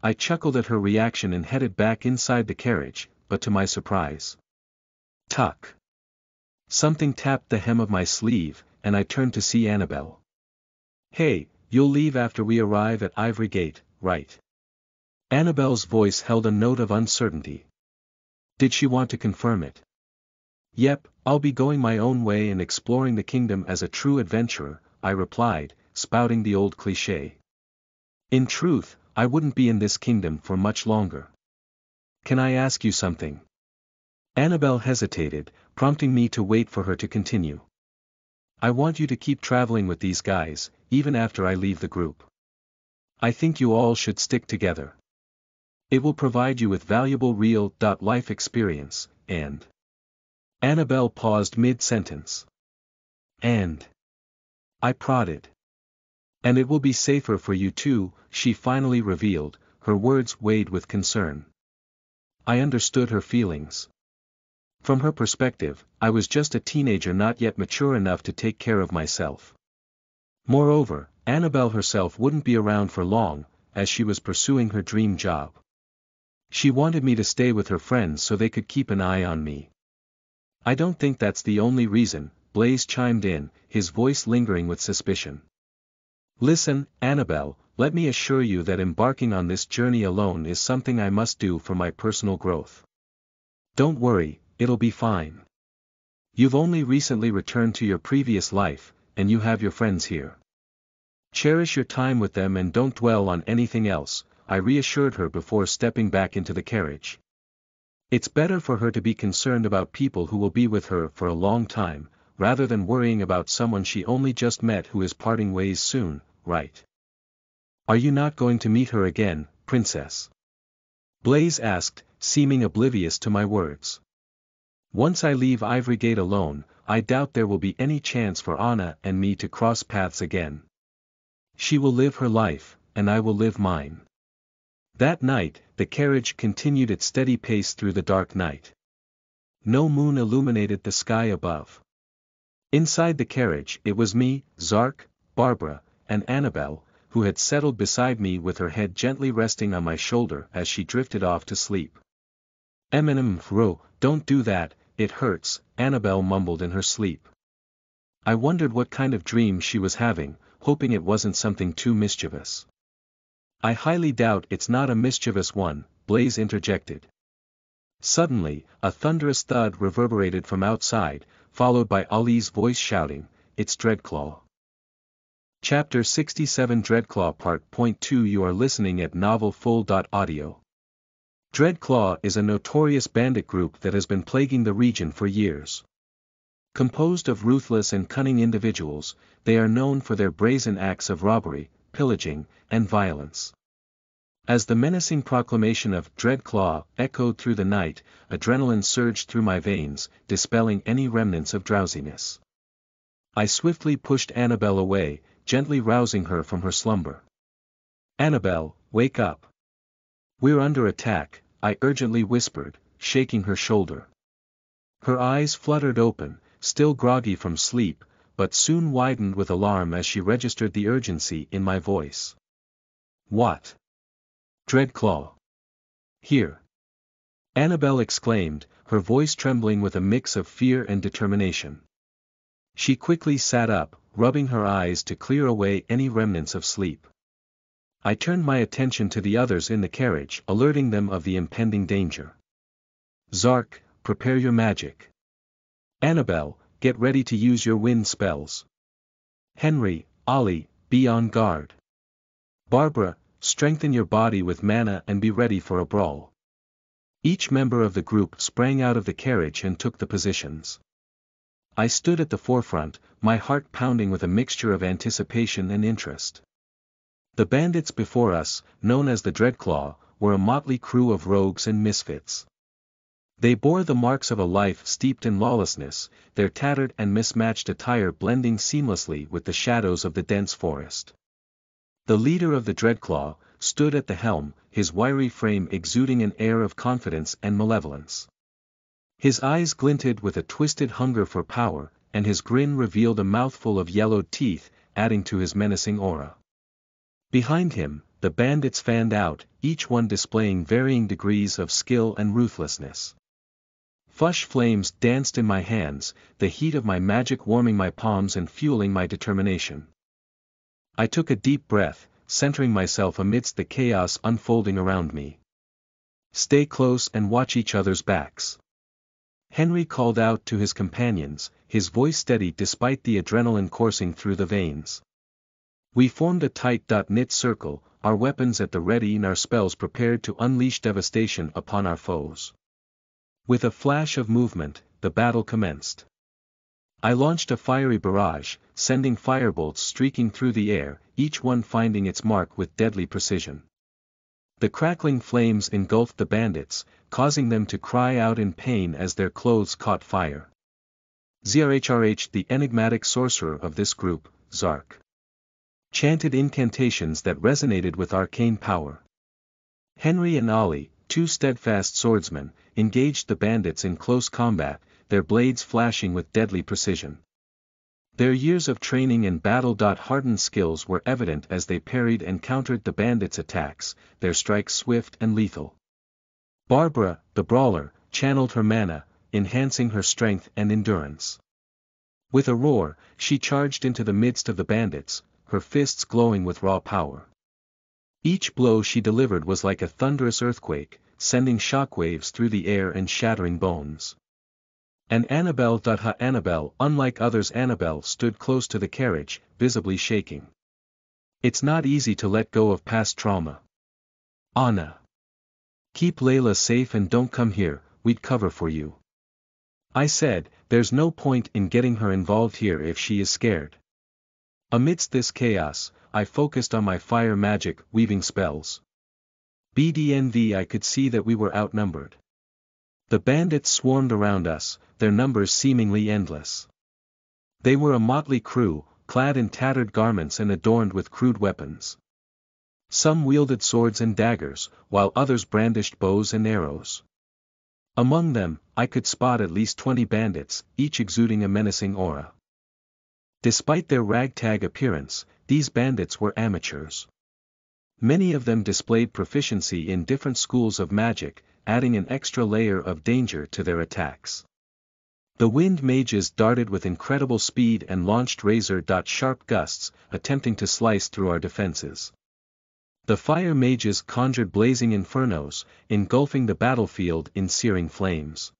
I chuckled at her reaction and headed back inside the carriage, but to my surprise. Tuck. Something tapped the hem of my sleeve, and I turned to see Annabelle. Hey, you'll leave after we arrive at Ivory Gate, right? Annabelle's voice held a note of uncertainty. Did she want to confirm it? Yep, I'll be going my own way and exploring the kingdom as a true adventurer, I replied, spouting the old cliché. In truth, I wouldn't be in this kingdom for much longer. Can I ask you something? Annabelle hesitated, prompting me to wait for her to continue. I want you to keep traveling with these guys, even after I leave the group. I think you all should stick together. It will provide you with valuable real-life experience, and... Annabelle paused mid-sentence. And... I prodded. And it will be safer for you too, she finally revealed, her words weighed with concern. I understood her feelings. From her perspective, I was just a teenager not yet mature enough to take care of myself. Moreover, Annabelle herself wouldn't be around for long, as she was pursuing her dream job. She wanted me to stay with her friends so they could keep an eye on me. I don't think that's the only reason, Blaze chimed in, his voice lingering with suspicion. Listen, Annabelle, let me assure you that embarking on this journey alone is something I must do for my personal growth. Don't worry, it'll be fine. You've only recently returned to your previous life, and you have your friends here. Cherish your time with them and don't dwell on anything else, I reassured her before stepping back into the carriage. It's better for her to be concerned about people who will be with her for a long time, rather than worrying about someone she only just met who is parting ways soon, right? Are you not going to meet her again, princess? Blaze asked, seeming oblivious to my words. Once I leave Ivory Gate alone, I doubt there will be any chance for Anna and me to cross paths again. She will live her life, and I will live mine. That night, the carriage continued its steady pace through the dark night. No moon illuminated the sky above. Inside the carriage it was me, Zark, Barbara, and Annabelle, who had settled beside me with her head gently resting on my shoulder as she drifted off to sleep. Eminem Ro, don't do that, it hurts, Annabelle mumbled in her sleep. I wondered what kind of dream she was having, hoping it wasn't something too mischievous. I highly doubt it's not a mischievous one, Blaze interjected. Suddenly, a thunderous thud reverberated from outside, followed by Ollie's voice shouting, It's Dreadclaw. Chapter 67 Dreadclaw Part Point 2 You are listening at novelfull.audio. Dreadclaw is a notorious bandit group that has been plaguing the region for years. Composed of ruthless and cunning individuals, they are known for their brazen acts of robbery, pillaging, and violence. As the menacing proclamation of Dreadclaw echoed through the night, adrenaline surged through my veins, dispelling any remnants of drowsiness. I swiftly pushed Annabelle away, gently rousing her from her slumber. Annabelle, wake up. We're under attack, I urgently whispered, shaking her shoulder. Her eyes fluttered open, still groggy from sleep, but soon widened with alarm as she registered the urgency in my voice. What? Dreadclaw. Here. Annabelle exclaimed, her voice trembling with a mix of fear and determination. She quickly sat up, rubbing her eyes to clear away any remnants of sleep. I turned my attention to the others in the carriage, alerting them of the impending danger. Zark, prepare your magic. Annabelle, get ready to use your wind spells. Henry, Ollie, be on guard. Barbara, strengthen your body with mana and be ready for a brawl. Each member of the group sprang out of the carriage and took the positions. I stood at the forefront, my heart pounding with a mixture of anticipation and interest. The bandits before us, known as the Dreadclaw, were a motley crew of rogues and misfits. They bore the marks of a life steeped in lawlessness, their tattered and mismatched attire blending seamlessly with the shadows of the dense forest. The leader of the Dreadclaw, stood at the helm, his wiry frame exuding an air of confidence and malevolence. His eyes glinted with a twisted hunger for power, and his grin revealed a mouthful of yellowed teeth, adding to his menacing aura. Behind him, the bandits fanned out, each one displaying varying degrees of skill and ruthlessness. Flush flames danced in my hands, the heat of my magic warming my palms and fueling my determination. I took a deep breath, centering myself amidst the chaos unfolding around me. Stay close and watch each other's backs. Henry called out to his companions, his voice steady despite the adrenaline coursing through the veins. We formed a tight-knit circle, our weapons at the ready and our spells prepared to unleash devastation upon our foes. With a flash of movement, the battle commenced. I launched a fiery barrage, sending firebolts streaking through the air, each one finding its mark with deadly precision. The crackling flames engulfed the bandits, causing them to cry out in pain as their clothes caught fire. ZRHRH the enigmatic sorcerer of this group, Zark. Chanted incantations that resonated with arcane power. Henry and Ollie, two steadfast swordsmen, engaged the bandits in close combat, their blades flashing with deadly precision. Their years of training and battle-hardened skills were evident as they parried and countered the bandits' attacks, their strikes swift and lethal. Barbara, the brawler, channeled her mana, enhancing her strength and endurance. With a roar, she charged into the midst of the bandits, her fists glowing with raw power. Each blow she delivered was like a thunderous earthquake, sending shockwaves through the air and shattering bones. And Annabelle. Ha Annabelle, unlike others, Annabelle stood close to the carriage, visibly shaking. It's not easy to let go of past trauma. Anna. Keep Layla safe and don't come here, we'd cover for you. I said, there's no point in getting her involved here if she is scared. Amidst this chaos, I focused on my fire magic, weaving spells. BDNV I could see that we were outnumbered. The bandits swarmed around us, their numbers seemingly endless. They were a motley crew, clad in tattered garments and adorned with crude weapons. Some wielded swords and daggers, while others brandished bows and arrows. Among them, I could spot at least twenty bandits, each exuding a menacing aura. Despite their ragtag appearance, these bandits were amateurs. Many of them displayed proficiency in different schools of magic, adding an extra layer of danger to their attacks. The wind mages darted with incredible speed and launched razor-sharp gusts, attempting to slice through our defenses. The fire mages conjured blazing infernos, engulfing the battlefield in searing flames.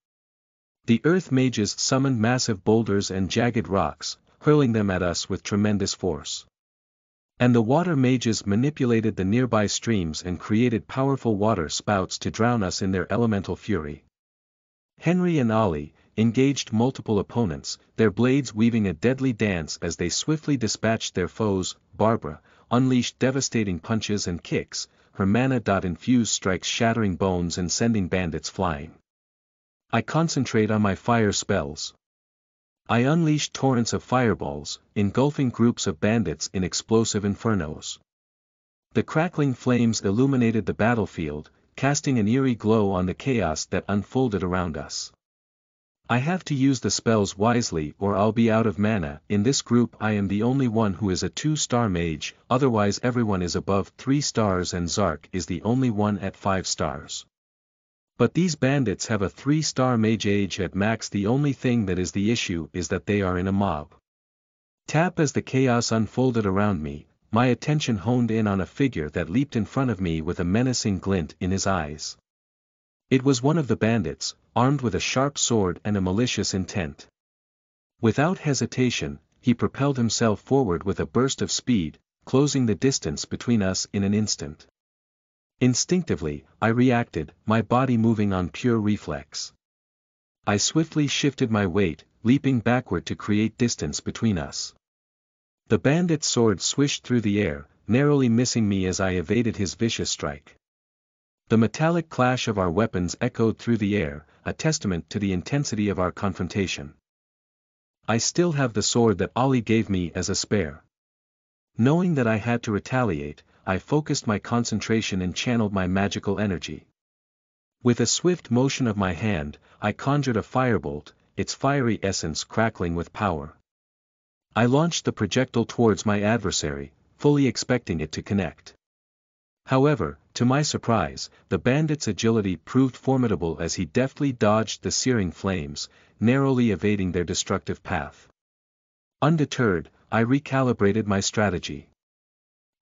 The earth mages summoned massive boulders and jagged rocks, hurling them at us with tremendous force. And the water mages manipulated the nearby streams and created powerful water spouts to drown us in their elemental fury. Henry and Ollie, engaged multiple opponents, their blades weaving a deadly dance as they swiftly dispatched their foes, Barbara, unleashed devastating punches and kicks, her mana-infused strikes shattering bones and sending bandits flying. I concentrate on my fire spells. I unleashed torrents of fireballs, engulfing groups of bandits in explosive infernos. The crackling flames illuminated the battlefield, casting an eerie glow on the chaos that unfolded around us. I have to use the spells wisely or I'll be out of mana. In this group I am the only one who is a 2-star mage, otherwise everyone is above 3 stars and Zark is the only one at 5 stars. But these bandits have a 3-star mage age at max the only thing that is the issue is that they are in a mob. Tap as the chaos unfolded around me, my attention honed in on a figure that leaped in front of me with a menacing glint in his eyes. It was one of the bandits, armed with a sharp sword and a malicious intent. Without hesitation, he propelled himself forward with a burst of speed, closing the distance between us in an instant. Instinctively, I reacted, my body moving on pure reflex. I swiftly shifted my weight, leaping backward to create distance between us. The bandit's sword swished through the air, narrowly missing me as I evaded his vicious strike. The metallic clash of our weapons echoed through the air, a testament to the intensity of our confrontation. I still have the sword that Ollie gave me as a spare. Knowing that I had to retaliate, I focused my concentration and channeled my magical energy. With a swift motion of my hand, I conjured a firebolt, its fiery essence crackling with power. I launched the projectile towards my adversary, fully expecting it to connect. However, to my surprise, the bandit's agility proved formidable as he deftly dodged the searing flames, narrowly evading their destructive path. Undeterred, I recalibrated my strategy.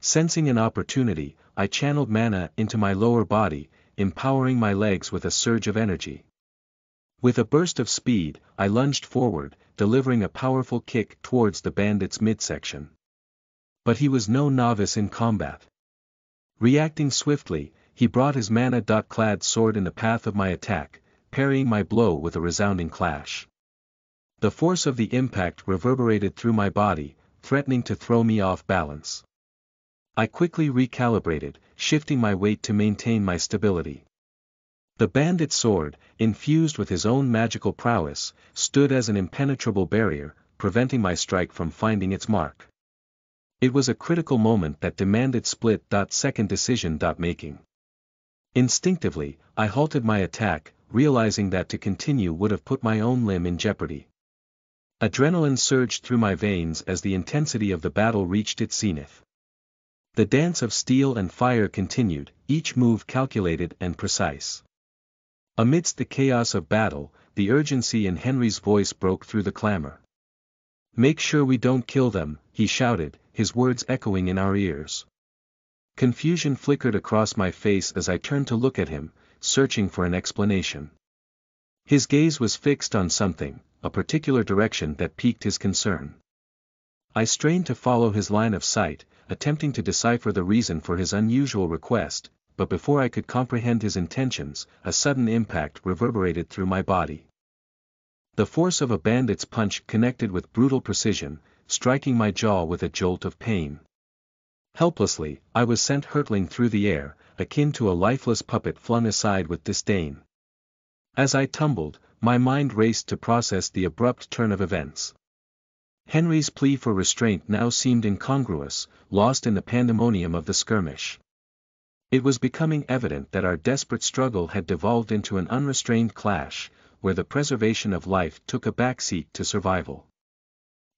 Sensing an opportunity, I channeled mana into my lower body, empowering my legs with a surge of energy. With a burst of speed, I lunged forward, delivering a powerful kick towards the bandit's midsection. But he was no novice in combat. Reacting swiftly, he brought his mana-clad sword in the path of my attack, parrying my blow with a resounding clash. The force of the impact reverberated through my body, threatening to throw me off balance. I quickly recalibrated, shifting my weight to maintain my stability. The bandit's sword, infused with his own magical prowess, stood as an impenetrable barrier, preventing my strike from finding its mark. It was a critical moment that demanded split-second decision-making. Instinctively, I halted my attack, realizing that to continue would have put my own limb in jeopardy. Adrenaline surged through my veins as the intensity of the battle reached its zenith. The dance of steel and fire continued, each move calculated and precise. Amidst the chaos of battle, the urgency in Henry's voice broke through the clamor. Make sure we don't kill them, he shouted, his words echoing in our ears. Confusion flickered across my face as I turned to look at him, searching for an explanation. His gaze was fixed on something, a particular direction that piqued his concern. I strained to follow his line of sight, attempting to decipher the reason for his unusual request, but before I could comprehend his intentions, a sudden impact reverberated through my body. The force of a bandit's punch connected with brutal precision, striking my jaw with a jolt of pain. Helplessly, I was sent hurtling through the air, akin to a lifeless puppet flung aside with disdain. As I tumbled, my mind raced to process the abrupt turn of events. Henry's plea for restraint now seemed incongruous, lost in the pandemonium of the skirmish. It was becoming evident that our desperate struggle had devolved into an unrestrained clash, where the preservation of life took a backseat to survival.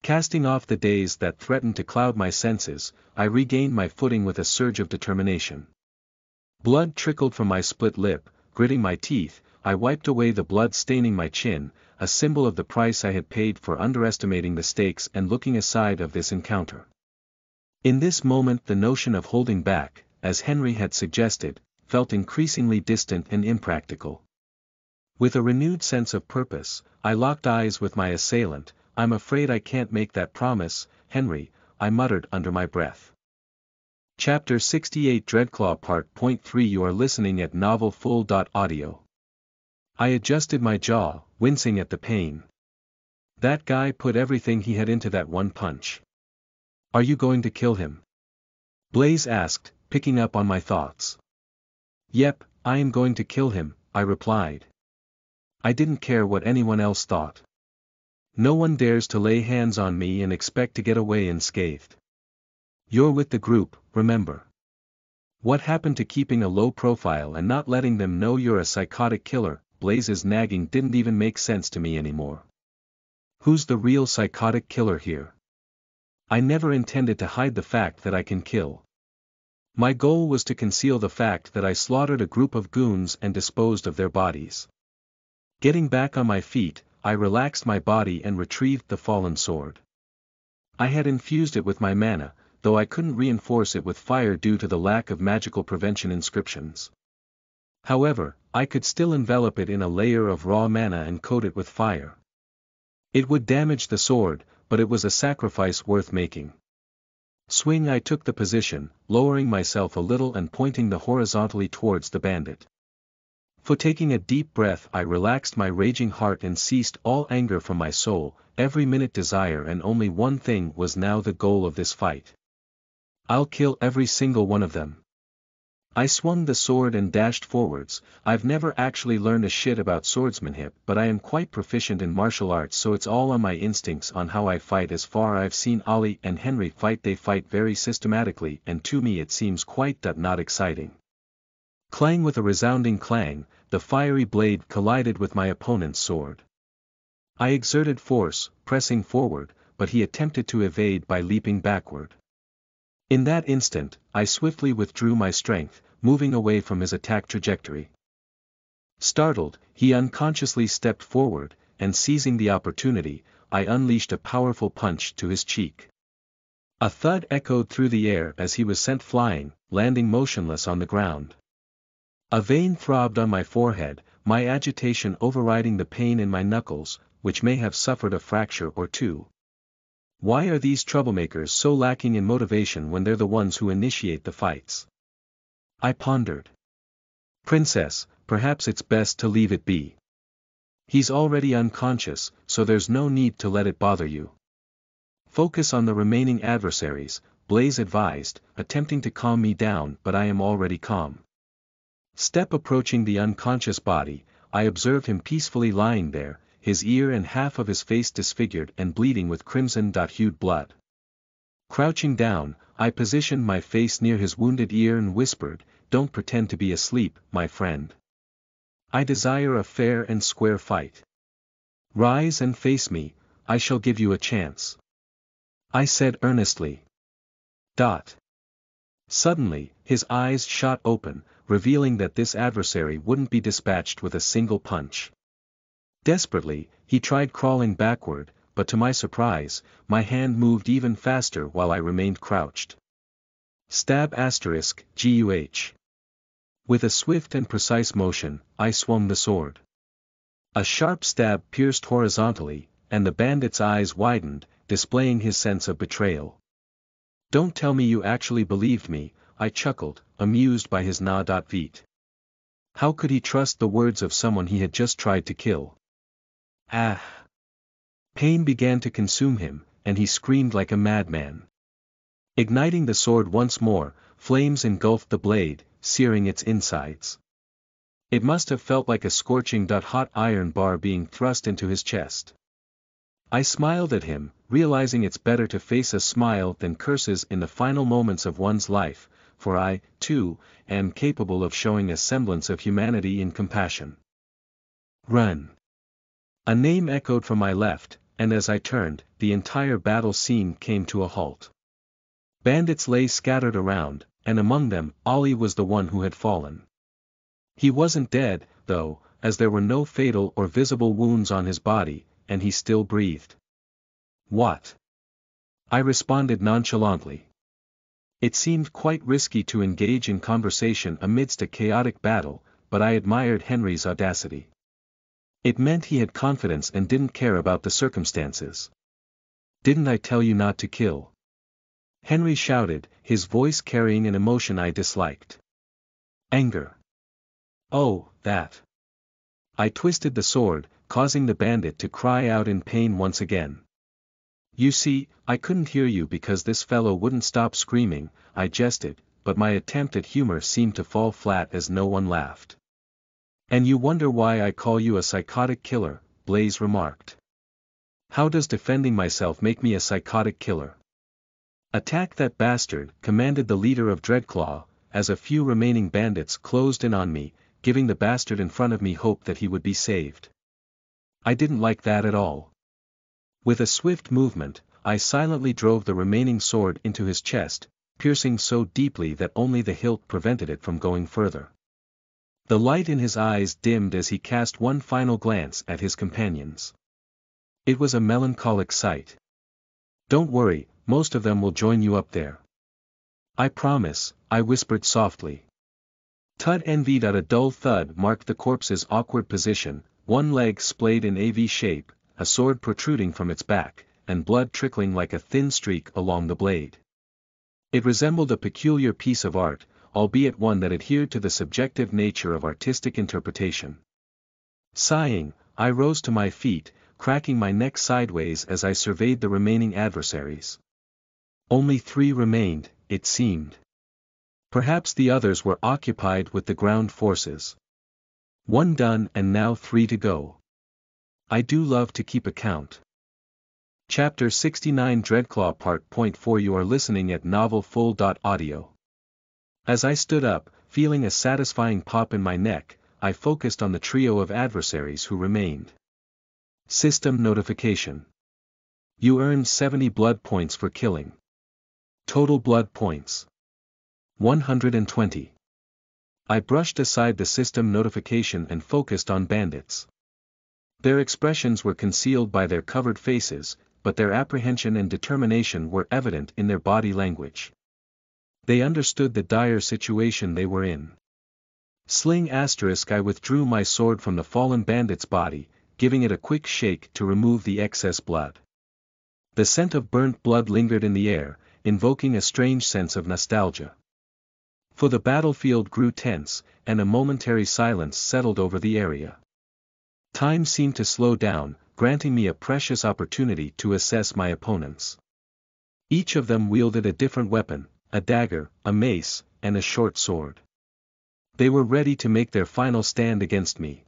Casting off the daze that threatened to cloud my senses, I regained my footing with a surge of determination. Blood trickled from my split lip, gritting my teeth, I wiped away the blood staining my chin, a symbol of the price I had paid for underestimating the stakes and looking aside of this encounter. In this moment the notion of holding back, as Henry had suggested, felt increasingly distant and impractical. With a renewed sense of purpose, I locked eyes with my assailant, I'm afraid I can't make that promise, Henry, I muttered under my breath. Chapter 68 Dreadclaw Part Point 3 You are listening at novelfull.audio. I adjusted my jaw, wincing at the pain. That guy put everything he had into that one punch. Are you going to kill him? Blaze asked, picking up on my thoughts. Yep, I am going to kill him, I replied. I didn't care what anyone else thought. No one dares to lay hands on me and expect to get away unscathed. You're with the group, remember. What happened to keeping a low profile and not letting them know you're a psychotic killer, Blaze's nagging didn't even make sense to me anymore. Who's the real psychotic killer here? I never intended to hide the fact that I can kill. My goal was to conceal the fact that I slaughtered a group of goons and disposed of their bodies. Getting back on my feet, I relaxed my body and retrieved the fallen sword. I had infused it with my mana, though I couldn't reinforce it with fire due to the lack of magical prevention inscriptions. However, I could still envelop it in a layer of raw mana and coat it with fire. It would damage the sword, but it was a sacrifice worth making. Swing I took the position, lowering myself a little and pointing the horizontally towards the bandit. For taking a deep breath I relaxed my raging heart and ceased all anger from my soul, every minute desire and only one thing was now the goal of this fight. I'll kill every single one of them. I swung the sword and dashed forwards, I've never actually learned a shit about swordsmanship but I am quite proficient in martial arts so it's all on my instincts on how I fight as far I've seen Ollie and Henry fight they fight very systematically and to me it seems quite that not exciting. Clang with a resounding clang, the fiery blade collided with my opponent's sword. I exerted force, pressing forward, but he attempted to evade by leaping backward. In that instant, I swiftly withdrew my strength, moving away from his attack trajectory. Startled, he unconsciously stepped forward, and seizing the opportunity, I unleashed a powerful punch to his cheek. A thud echoed through the air as he was sent flying, landing motionless on the ground. A vein throbbed on my forehead, my agitation overriding the pain in my knuckles, which may have suffered a fracture or two. Why are these troublemakers so lacking in motivation when they're the ones who initiate the fights? I pondered. Princess, perhaps it's best to leave it be. He's already unconscious, so there's no need to let it bother you. Focus on the remaining adversaries, Blaze advised, attempting to calm me down but I am already calm. Step approaching the unconscious body, I observed him peacefully lying there, his ear and half of his face disfigured and bleeding with crimson-hued blood. Crouching down, I positioned my face near his wounded ear and whispered, don't pretend to be asleep, my friend. I desire a fair and square fight. Rise and face me, I shall give you a chance. I said earnestly. Dot. Suddenly, his eyes shot open, revealing that this adversary wouldn't be dispatched with a single punch. Desperately, he tried crawling backward, but to my surprise, my hand moved even faster while I remained crouched. Stab asterisk, GUH. With a swift and precise motion, I swung the sword. A sharp stab pierced horizontally, and the bandit's eyes widened, displaying his sense of betrayal. Don't tell me you actually believed me, I chuckled, amused by his na.vit. How could he trust the words of someone he had just tried to kill? Ah! Pain began to consume him, and he screamed like a madman. Igniting the sword once more, flames engulfed the blade, searing its insides. It must have felt like a scorching hot iron bar being thrust into his chest. I smiled at him, realizing it's better to face a smile than curses in the final moments of one's life, for I, too, am capable of showing a semblance of humanity in compassion. Ren. A name echoed from my left, and as I turned, the entire battle scene came to a halt. Bandits lay scattered around, and among them, Ollie was the one who had fallen. He wasn't dead, though, as there were no fatal or visible wounds on his body, and he still breathed. What? I responded nonchalantly. It seemed quite risky to engage in conversation amidst a chaotic battle, but I admired Henry's audacity. It meant he had confidence and didn't care about the circumstances. Didn't I tell you not to kill? Henry shouted, his voice carrying an emotion I disliked. Anger. Oh, that. I twisted the sword, causing the bandit to cry out in pain once again. You see, I couldn't hear you because this fellow wouldn't stop screaming, I jested, but my attempt at humor seemed to fall flat as no one laughed. And you wonder why I call you a psychotic killer, Blaze remarked. How does defending myself make me a psychotic killer? Attack that bastard, commanded the leader of Dreadclaw, as a few remaining bandits closed in on me, giving the bastard in front of me hope that he would be saved. I didn't like that at all. With a swift movement, I silently drove the remaining sword into his chest, piercing so deeply that only the hilt prevented it from going further. The light in his eyes dimmed as he cast one final glance at his companions. It was a melancholic sight. Don't worry, most of them will join you up there. I promise, I whispered softly. Tut envied at a dull thud marked the corpse's awkward position, one leg splayed in a V shape, a sword protruding from its back, and blood trickling like a thin streak along the blade. It resembled a peculiar piece of art, albeit one that adhered to the subjective nature of artistic interpretation. Sighing, I rose to my feet, cracking my neck sideways as I surveyed the remaining adversaries. Only three remained, it seemed. Perhaps the others were occupied with the ground forces. One done and now three to go. I do love to keep account. Chapter 69 Dreadclaw Part Point 4 You are listening at novelfull.audio. As I stood up, feeling a satisfying pop in my neck, I focused on the trio of adversaries who remained. System Notification You earned 70 blood points for killing. Total blood points 120. I brushed aside the system notification and focused on bandits. Their expressions were concealed by their covered faces, but their apprehension and determination were evident in their body language. They understood the dire situation they were in. Sling asterisk I withdrew my sword from the fallen bandit's body, giving it a quick shake to remove the excess blood. The scent of burnt blood lingered in the air, invoking a strange sense of nostalgia. For the battlefield grew tense, and a momentary silence settled over the area. Time seemed to slow down, granting me a precious opportunity to assess my opponents. Each of them wielded a different weapon, a dagger, a mace, and a short sword. They were ready to make their final stand against me.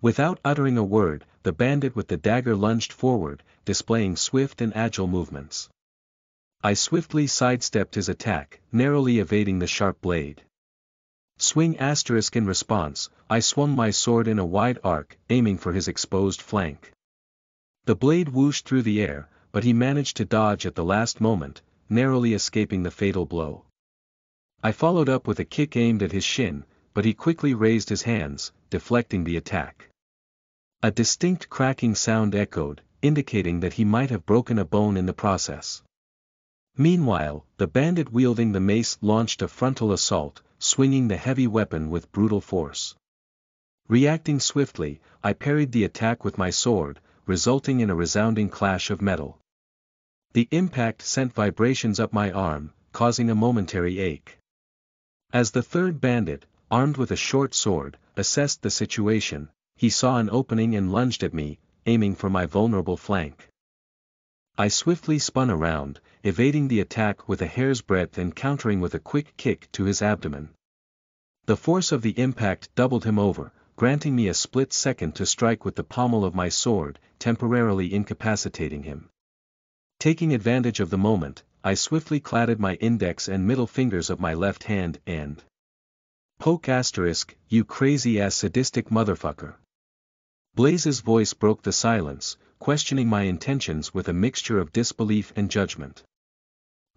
Without uttering a word, the bandit with the dagger lunged forward, displaying swift and agile movements. I swiftly sidestepped his attack, narrowly evading the sharp blade. Swing asterisk in response, I swung my sword in a wide arc, aiming for his exposed flank. The blade whooshed through the air, but he managed to dodge at the last moment, narrowly escaping the fatal blow. I followed up with a kick aimed at his shin, but he quickly raised his hands, deflecting the attack. A distinct cracking sound echoed, indicating that he might have broken a bone in the process. Meanwhile, the bandit wielding the mace launched a frontal assault, swinging the heavy weapon with brutal force. Reacting swiftly, I parried the attack with my sword, resulting in a resounding clash of metal. The impact sent vibrations up my arm, causing a momentary ache. As the third bandit, armed with a short sword, assessed the situation, he saw an opening and lunged at me, aiming for my vulnerable flank. I swiftly spun around, evading the attack with a hair's breadth and countering with a quick kick to his abdomen. The force of the impact doubled him over, granting me a split second to strike with the pommel of my sword, temporarily incapacitating him. Taking advantage of the moment, I swiftly clatted my index and middle fingers of my left hand and poke asterisk, you crazy ass sadistic motherfucker. Blaze's voice broke the silence, questioning my intentions with a mixture of disbelief and judgment.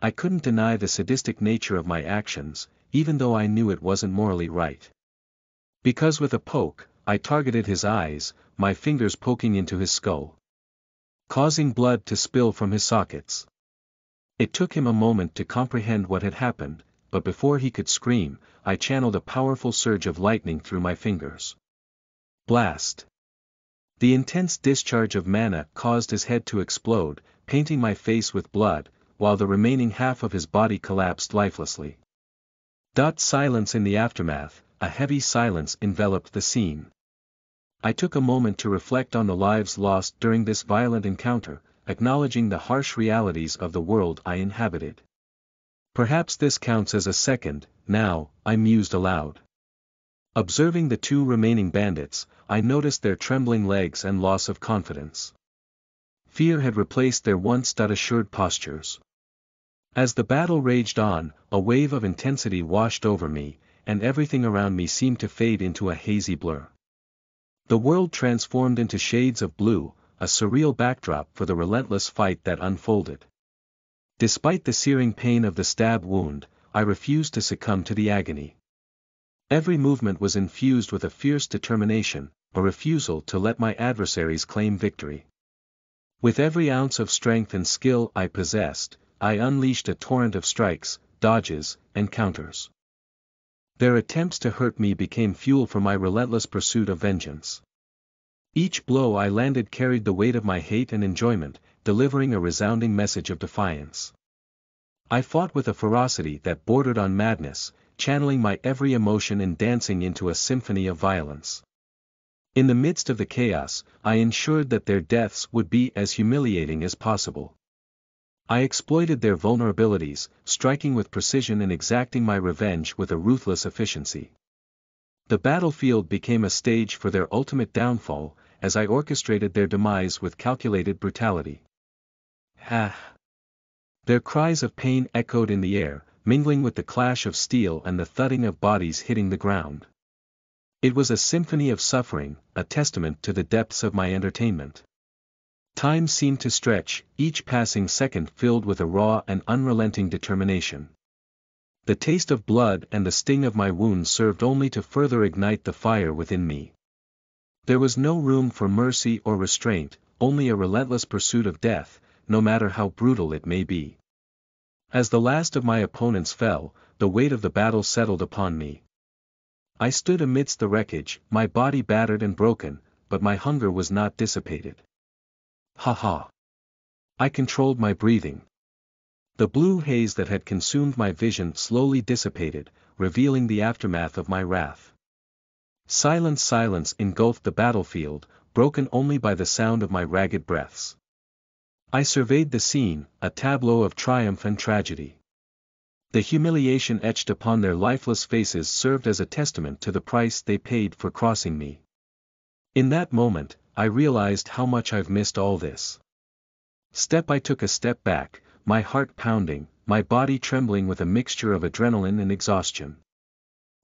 I couldn't deny the sadistic nature of my actions, even though I knew it wasn't morally right. Because with a poke, I targeted his eyes, my fingers poking into his skull. Causing blood to spill from his sockets. It took him a moment to comprehend what had happened, but before he could scream, I channeled a powerful surge of lightning through my fingers. Blast. The intense discharge of mana caused his head to explode, painting my face with blood, while the remaining half of his body collapsed lifelessly. Dot silence in the aftermath, a heavy silence enveloped the scene. I took a moment to reflect on the lives lost during this violent encounter, acknowledging the harsh realities of the world I inhabited. Perhaps this counts as a second, now, I mused aloud. Observing the two remaining bandits, I noticed their trembling legs and loss of confidence. Fear had replaced their once assured postures. As the battle raged on, a wave of intensity washed over me, and everything around me seemed to fade into a hazy blur. The world transformed into shades of blue, a surreal backdrop for the relentless fight that unfolded. Despite the searing pain of the stab wound, I refused to succumb to the agony. Every movement was infused with a fierce determination, a refusal to let my adversaries claim victory. With every ounce of strength and skill I possessed, I unleashed a torrent of strikes, dodges, and counters. Their attempts to hurt me became fuel for my relentless pursuit of vengeance. Each blow I landed carried the weight of my hate and enjoyment, delivering a resounding message of defiance. I fought with a ferocity that bordered on madness, channeling my every emotion and dancing into a symphony of violence. In the midst of the chaos, I ensured that their deaths would be as humiliating as possible. I exploited their vulnerabilities, striking with precision and exacting my revenge with a ruthless efficiency. The battlefield became a stage for their ultimate downfall, as I orchestrated their demise with calculated brutality. Ha! Their cries of pain echoed in the air, mingling with the clash of steel and the thudding of bodies hitting the ground. It was a symphony of suffering, a testament to the depths of my entertainment. Time seemed to stretch, each passing second filled with a raw and unrelenting determination. The taste of blood and the sting of my wounds served only to further ignite the fire within me. There was no room for mercy or restraint, only a relentless pursuit of death, no matter how brutal it may be. As the last of my opponents fell, the weight of the battle settled upon me. I stood amidst the wreckage, my body battered and broken, but my hunger was not dissipated. Ha ha! I controlled my breathing. The blue haze that had consumed my vision slowly dissipated, revealing the aftermath of my wrath. Silent silence engulfed the battlefield, broken only by the sound of my ragged breaths. I surveyed the scene, a tableau of triumph and tragedy. The humiliation etched upon their lifeless faces served as a testament to the price they paid for crossing me. In that moment, I realized how much I've missed all this. Step I took a step back, my heart pounding, my body trembling with a mixture of adrenaline and exhaustion.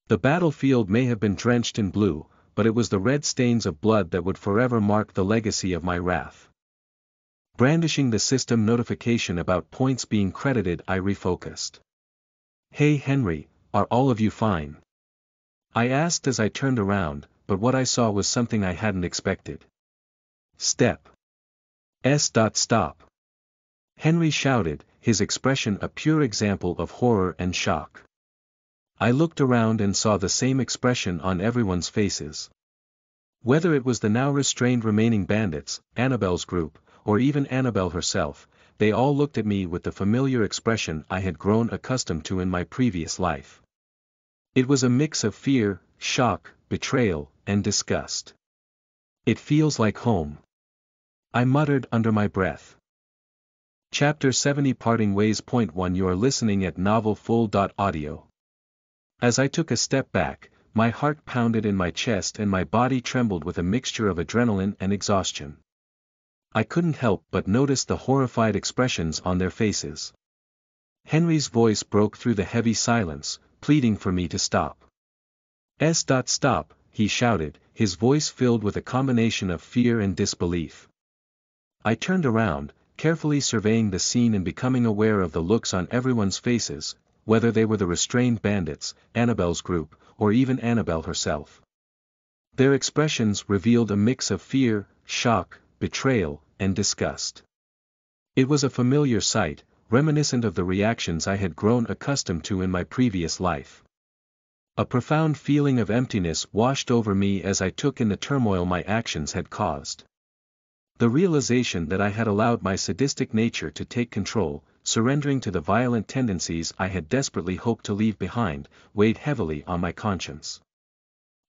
The battlefield may have been drenched in blue, but it was the red stains of blood that would forever mark the legacy of my wrath. Brandishing the system notification about points being credited I refocused. Hey Henry, are all of you fine? I asked as I turned around, but what I saw was something I hadn't expected. Step. S. Stop. Henry shouted, his expression a pure example of horror and shock. I looked around and saw the same expression on everyone's faces. Whether it was the now restrained remaining bandits, Annabelle's group, or even Annabelle herself, they all looked at me with the familiar expression I had grown accustomed to in my previous life. It was a mix of fear, shock, betrayal, and disgust. It feels like home. I muttered under my breath. Chapter 70 Parting Ways Point 1 You are listening at novelfull.audio. As I took a step back, my heart pounded in my chest and my body trembled with a mixture of adrenaline and exhaustion. I couldn't help but notice the horrified expressions on their faces. Henry's voice broke through the heavy silence, pleading for me to stop. S. Stop, he shouted, his voice filled with a combination of fear and disbelief. I turned around, carefully surveying the scene and becoming aware of the looks on everyone's faces, whether they were the restrained bandits, Annabelle's group, or even Annabelle herself. Their expressions revealed a mix of fear, shock, betrayal, and disgust. It was a familiar sight, reminiscent of the reactions I had grown accustomed to in my previous life. A profound feeling of emptiness washed over me as I took in the turmoil my actions had caused. The realization that I had allowed my sadistic nature to take control, surrendering to the violent tendencies I had desperately hoped to leave behind, weighed heavily on my conscience.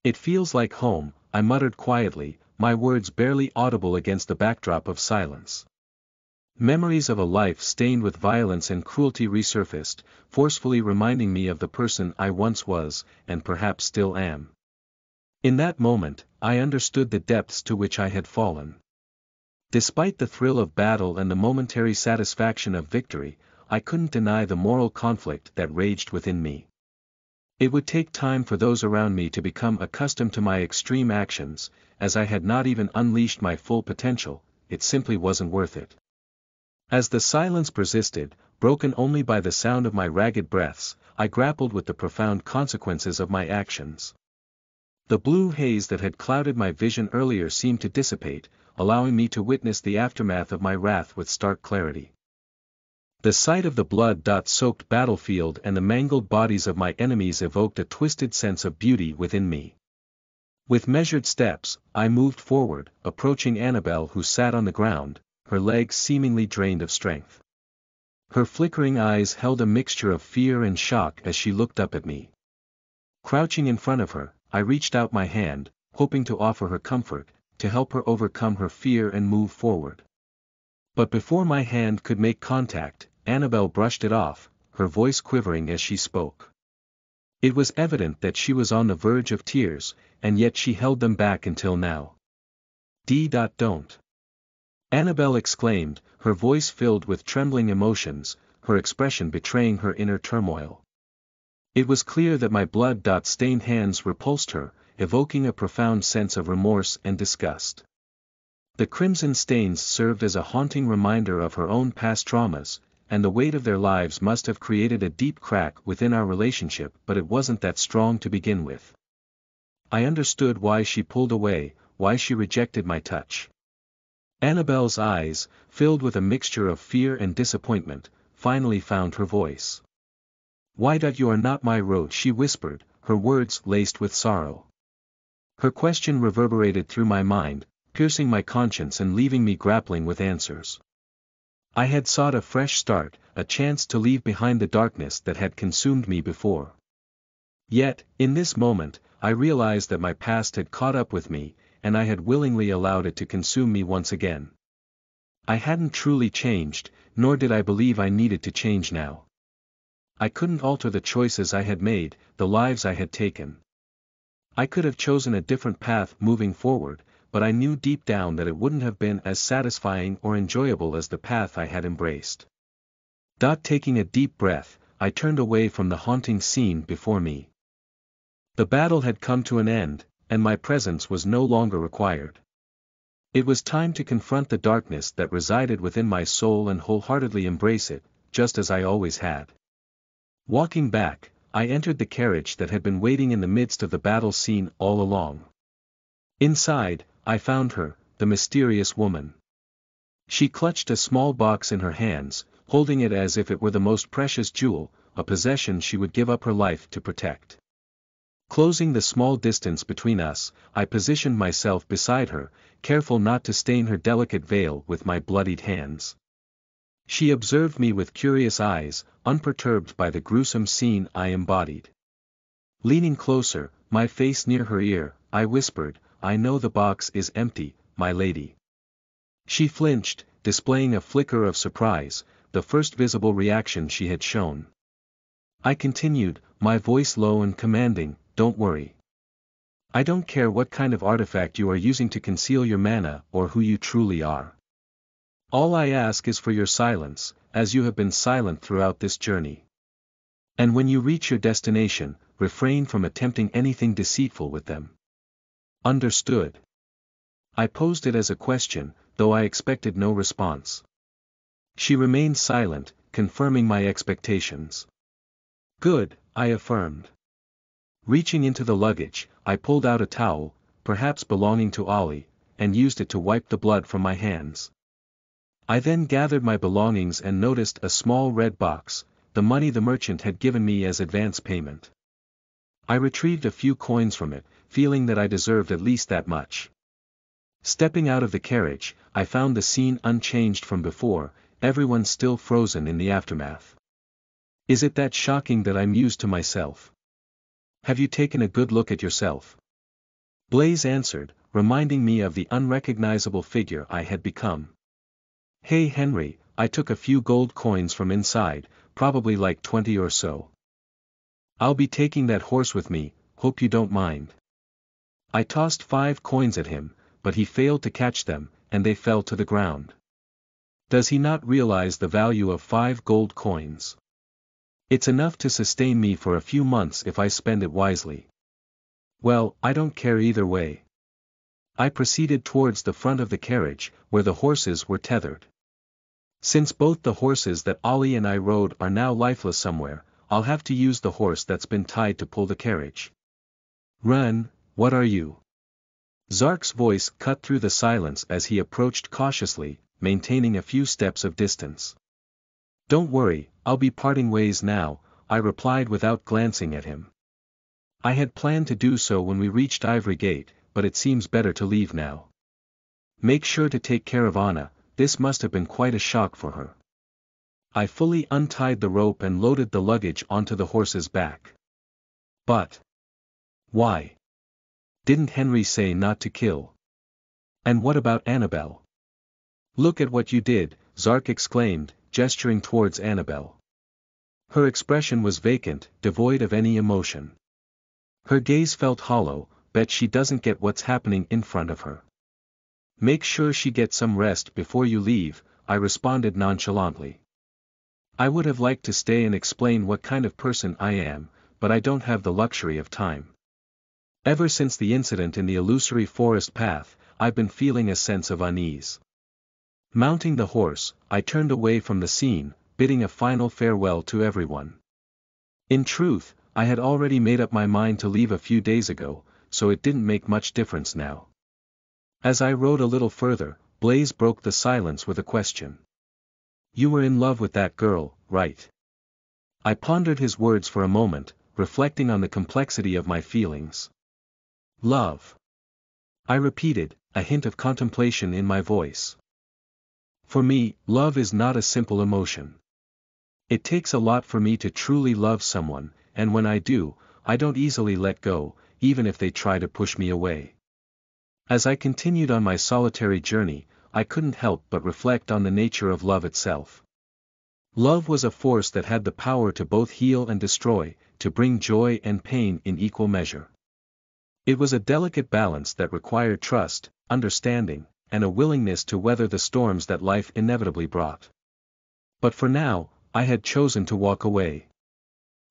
It feels like home, I muttered quietly, my words barely audible against the backdrop of silence. Memories of a life stained with violence and cruelty resurfaced, forcefully reminding me of the person I once was, and perhaps still am. In that moment, I understood the depths to which I had fallen. Despite the thrill of battle and the momentary satisfaction of victory, I couldn't deny the moral conflict that raged within me. It would take time for those around me to become accustomed to my extreme actions, as I had not even unleashed my full potential, it simply wasn't worth it. As the silence persisted, broken only by the sound of my ragged breaths, I grappled with the profound consequences of my actions. The blue haze that had clouded my vision earlier seemed to dissipate, allowing me to witness the aftermath of my wrath with stark clarity. The sight of the blood-soaked battlefield and the mangled bodies of my enemies evoked a twisted sense of beauty within me. With measured steps, I moved forward, approaching Annabelle who sat on the ground, her legs seemingly drained of strength. Her flickering eyes held a mixture of fear and shock as she looked up at me. Crouching in front of her, I reached out my hand, hoping to offer her comfort, to help her overcome her fear and move forward. But before my hand could make contact, Annabelle brushed it off, her voice quivering as she spoke. It was evident that she was on the verge of tears, and yet she held them back until now. D. Don't. Annabelle exclaimed, her voice filled with trembling emotions, her expression betraying her inner turmoil. It was clear that my blood-stained hands repulsed her, evoking a profound sense of remorse and disgust. The crimson stains served as a haunting reminder of her own past traumas, and the weight of their lives must have created a deep crack within our relationship but it wasn't that strong to begin with. I understood why she pulled away, why she rejected my touch. Annabelle's eyes, filled with a mixture of fear and disappointment, finally found her voice. Why that you are not my road she whispered, her words laced with sorrow. Her question reverberated through my mind, piercing my conscience and leaving me grappling with answers. I had sought a fresh start, a chance to leave behind the darkness that had consumed me before. Yet, in this moment, I realized that my past had caught up with me, and I had willingly allowed it to consume me once again. I hadn't truly changed, nor did I believe I needed to change now. I couldn't alter the choices I had made, the lives I had taken. I could have chosen a different path moving forward, but I knew deep down that it wouldn't have been as satisfying or enjoyable as the path I had embraced. Dot taking a deep breath, I turned away from the haunting scene before me. The battle had come to an end, and my presence was no longer required. It was time to confront the darkness that resided within my soul and wholeheartedly embrace it, just as I always had. Walking back, I entered the carriage that had been waiting in the midst of the battle scene all along. Inside, I found her, the mysterious woman. She clutched a small box in her hands, holding it as if it were the most precious jewel, a possession she would give up her life to protect. Closing the small distance between us, I positioned myself beside her, careful not to stain her delicate veil with my bloodied hands. She observed me with curious eyes, unperturbed by the gruesome scene I embodied. Leaning closer, my face near her ear, I whispered, I know the box is empty, my lady. She flinched, displaying a flicker of surprise, the first visible reaction she had shown. I continued, my voice low and commanding, don't worry. I don't care what kind of artifact you are using to conceal your mana or who you truly are. All I ask is for your silence, as you have been silent throughout this journey. And when you reach your destination, refrain from attempting anything deceitful with them. Understood. I posed it as a question, though I expected no response. She remained silent, confirming my expectations. Good, I affirmed. Reaching into the luggage, I pulled out a towel, perhaps belonging to Ollie, and used it to wipe the blood from my hands. I then gathered my belongings and noticed a small red box, the money the merchant had given me as advance payment. I retrieved a few coins from it, feeling that I deserved at least that much. Stepping out of the carriage, I found the scene unchanged from before, everyone still frozen in the aftermath. Is it that shocking that I mused to myself? Have you taken a good look at yourself? Blaze answered, reminding me of the unrecognizable figure I had become. Hey Henry, I took a few gold coins from inside, probably like twenty or so. I'll be taking that horse with me, hope you don't mind. I tossed five coins at him, but he failed to catch them, and they fell to the ground. Does he not realize the value of five gold coins? It's enough to sustain me for a few months if I spend it wisely. Well, I don't care either way. I proceeded towards the front of the carriage, where the horses were tethered. Since both the horses that Ollie and I rode are now lifeless somewhere, I'll have to use the horse that's been tied to pull the carriage. Ren, what are you? Zark's voice cut through the silence as he approached cautiously, maintaining a few steps of distance. Don't worry, I'll be parting ways now, I replied without glancing at him. I had planned to do so when we reached Ivory Gate, but it seems better to leave now. Make sure to take care of Anna, this must have been quite a shock for her. I fully untied the rope and loaded the luggage onto the horse's back. But. Why? Didn't Henry say not to kill? And what about Annabelle? Look at what you did, Zark exclaimed, gesturing towards Annabelle. Her expression was vacant, devoid of any emotion. Her gaze felt hollow, bet she doesn't get what's happening in front of her. Make sure she gets some rest before you leave, I responded nonchalantly. I would have liked to stay and explain what kind of person I am, but I don't have the luxury of time. Ever since the incident in the illusory forest path, I've been feeling a sense of unease. Mounting the horse, I turned away from the scene, bidding a final farewell to everyone. In truth, I had already made up my mind to leave a few days ago, so it didn't make much difference now. As I rode a little further, Blaze broke the silence with a question. You were in love with that girl, right? I pondered his words for a moment, reflecting on the complexity of my feelings. Love. I repeated, a hint of contemplation in my voice. For me, love is not a simple emotion. It takes a lot for me to truly love someone, and when I do, I don't easily let go, even if they try to push me away. As I continued on my solitary journey, I couldn't help but reflect on the nature of love itself. Love was a force that had the power to both heal and destroy, to bring joy and pain in equal measure. It was a delicate balance that required trust, understanding, and a willingness to weather the storms that life inevitably brought. But for now, I had chosen to walk away.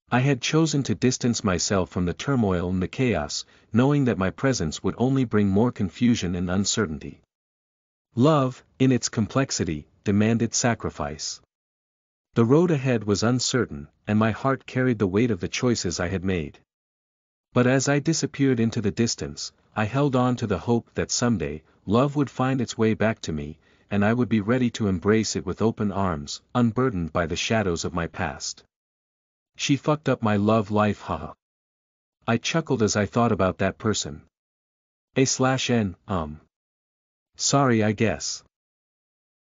I had chosen to distance myself from the turmoil and the chaos, knowing that my presence would only bring more confusion and uncertainty. Love, in its complexity, demanded sacrifice. The road ahead was uncertain, and my heart carried the weight of the choices I had made. But as I disappeared into the distance, I held on to the hope that someday, love would find its way back to me, and I would be ready to embrace it with open arms, unburdened by the shadows of my past. She fucked up my love life haha. I chuckled as I thought about that person. A slash N, um. Sorry I guess.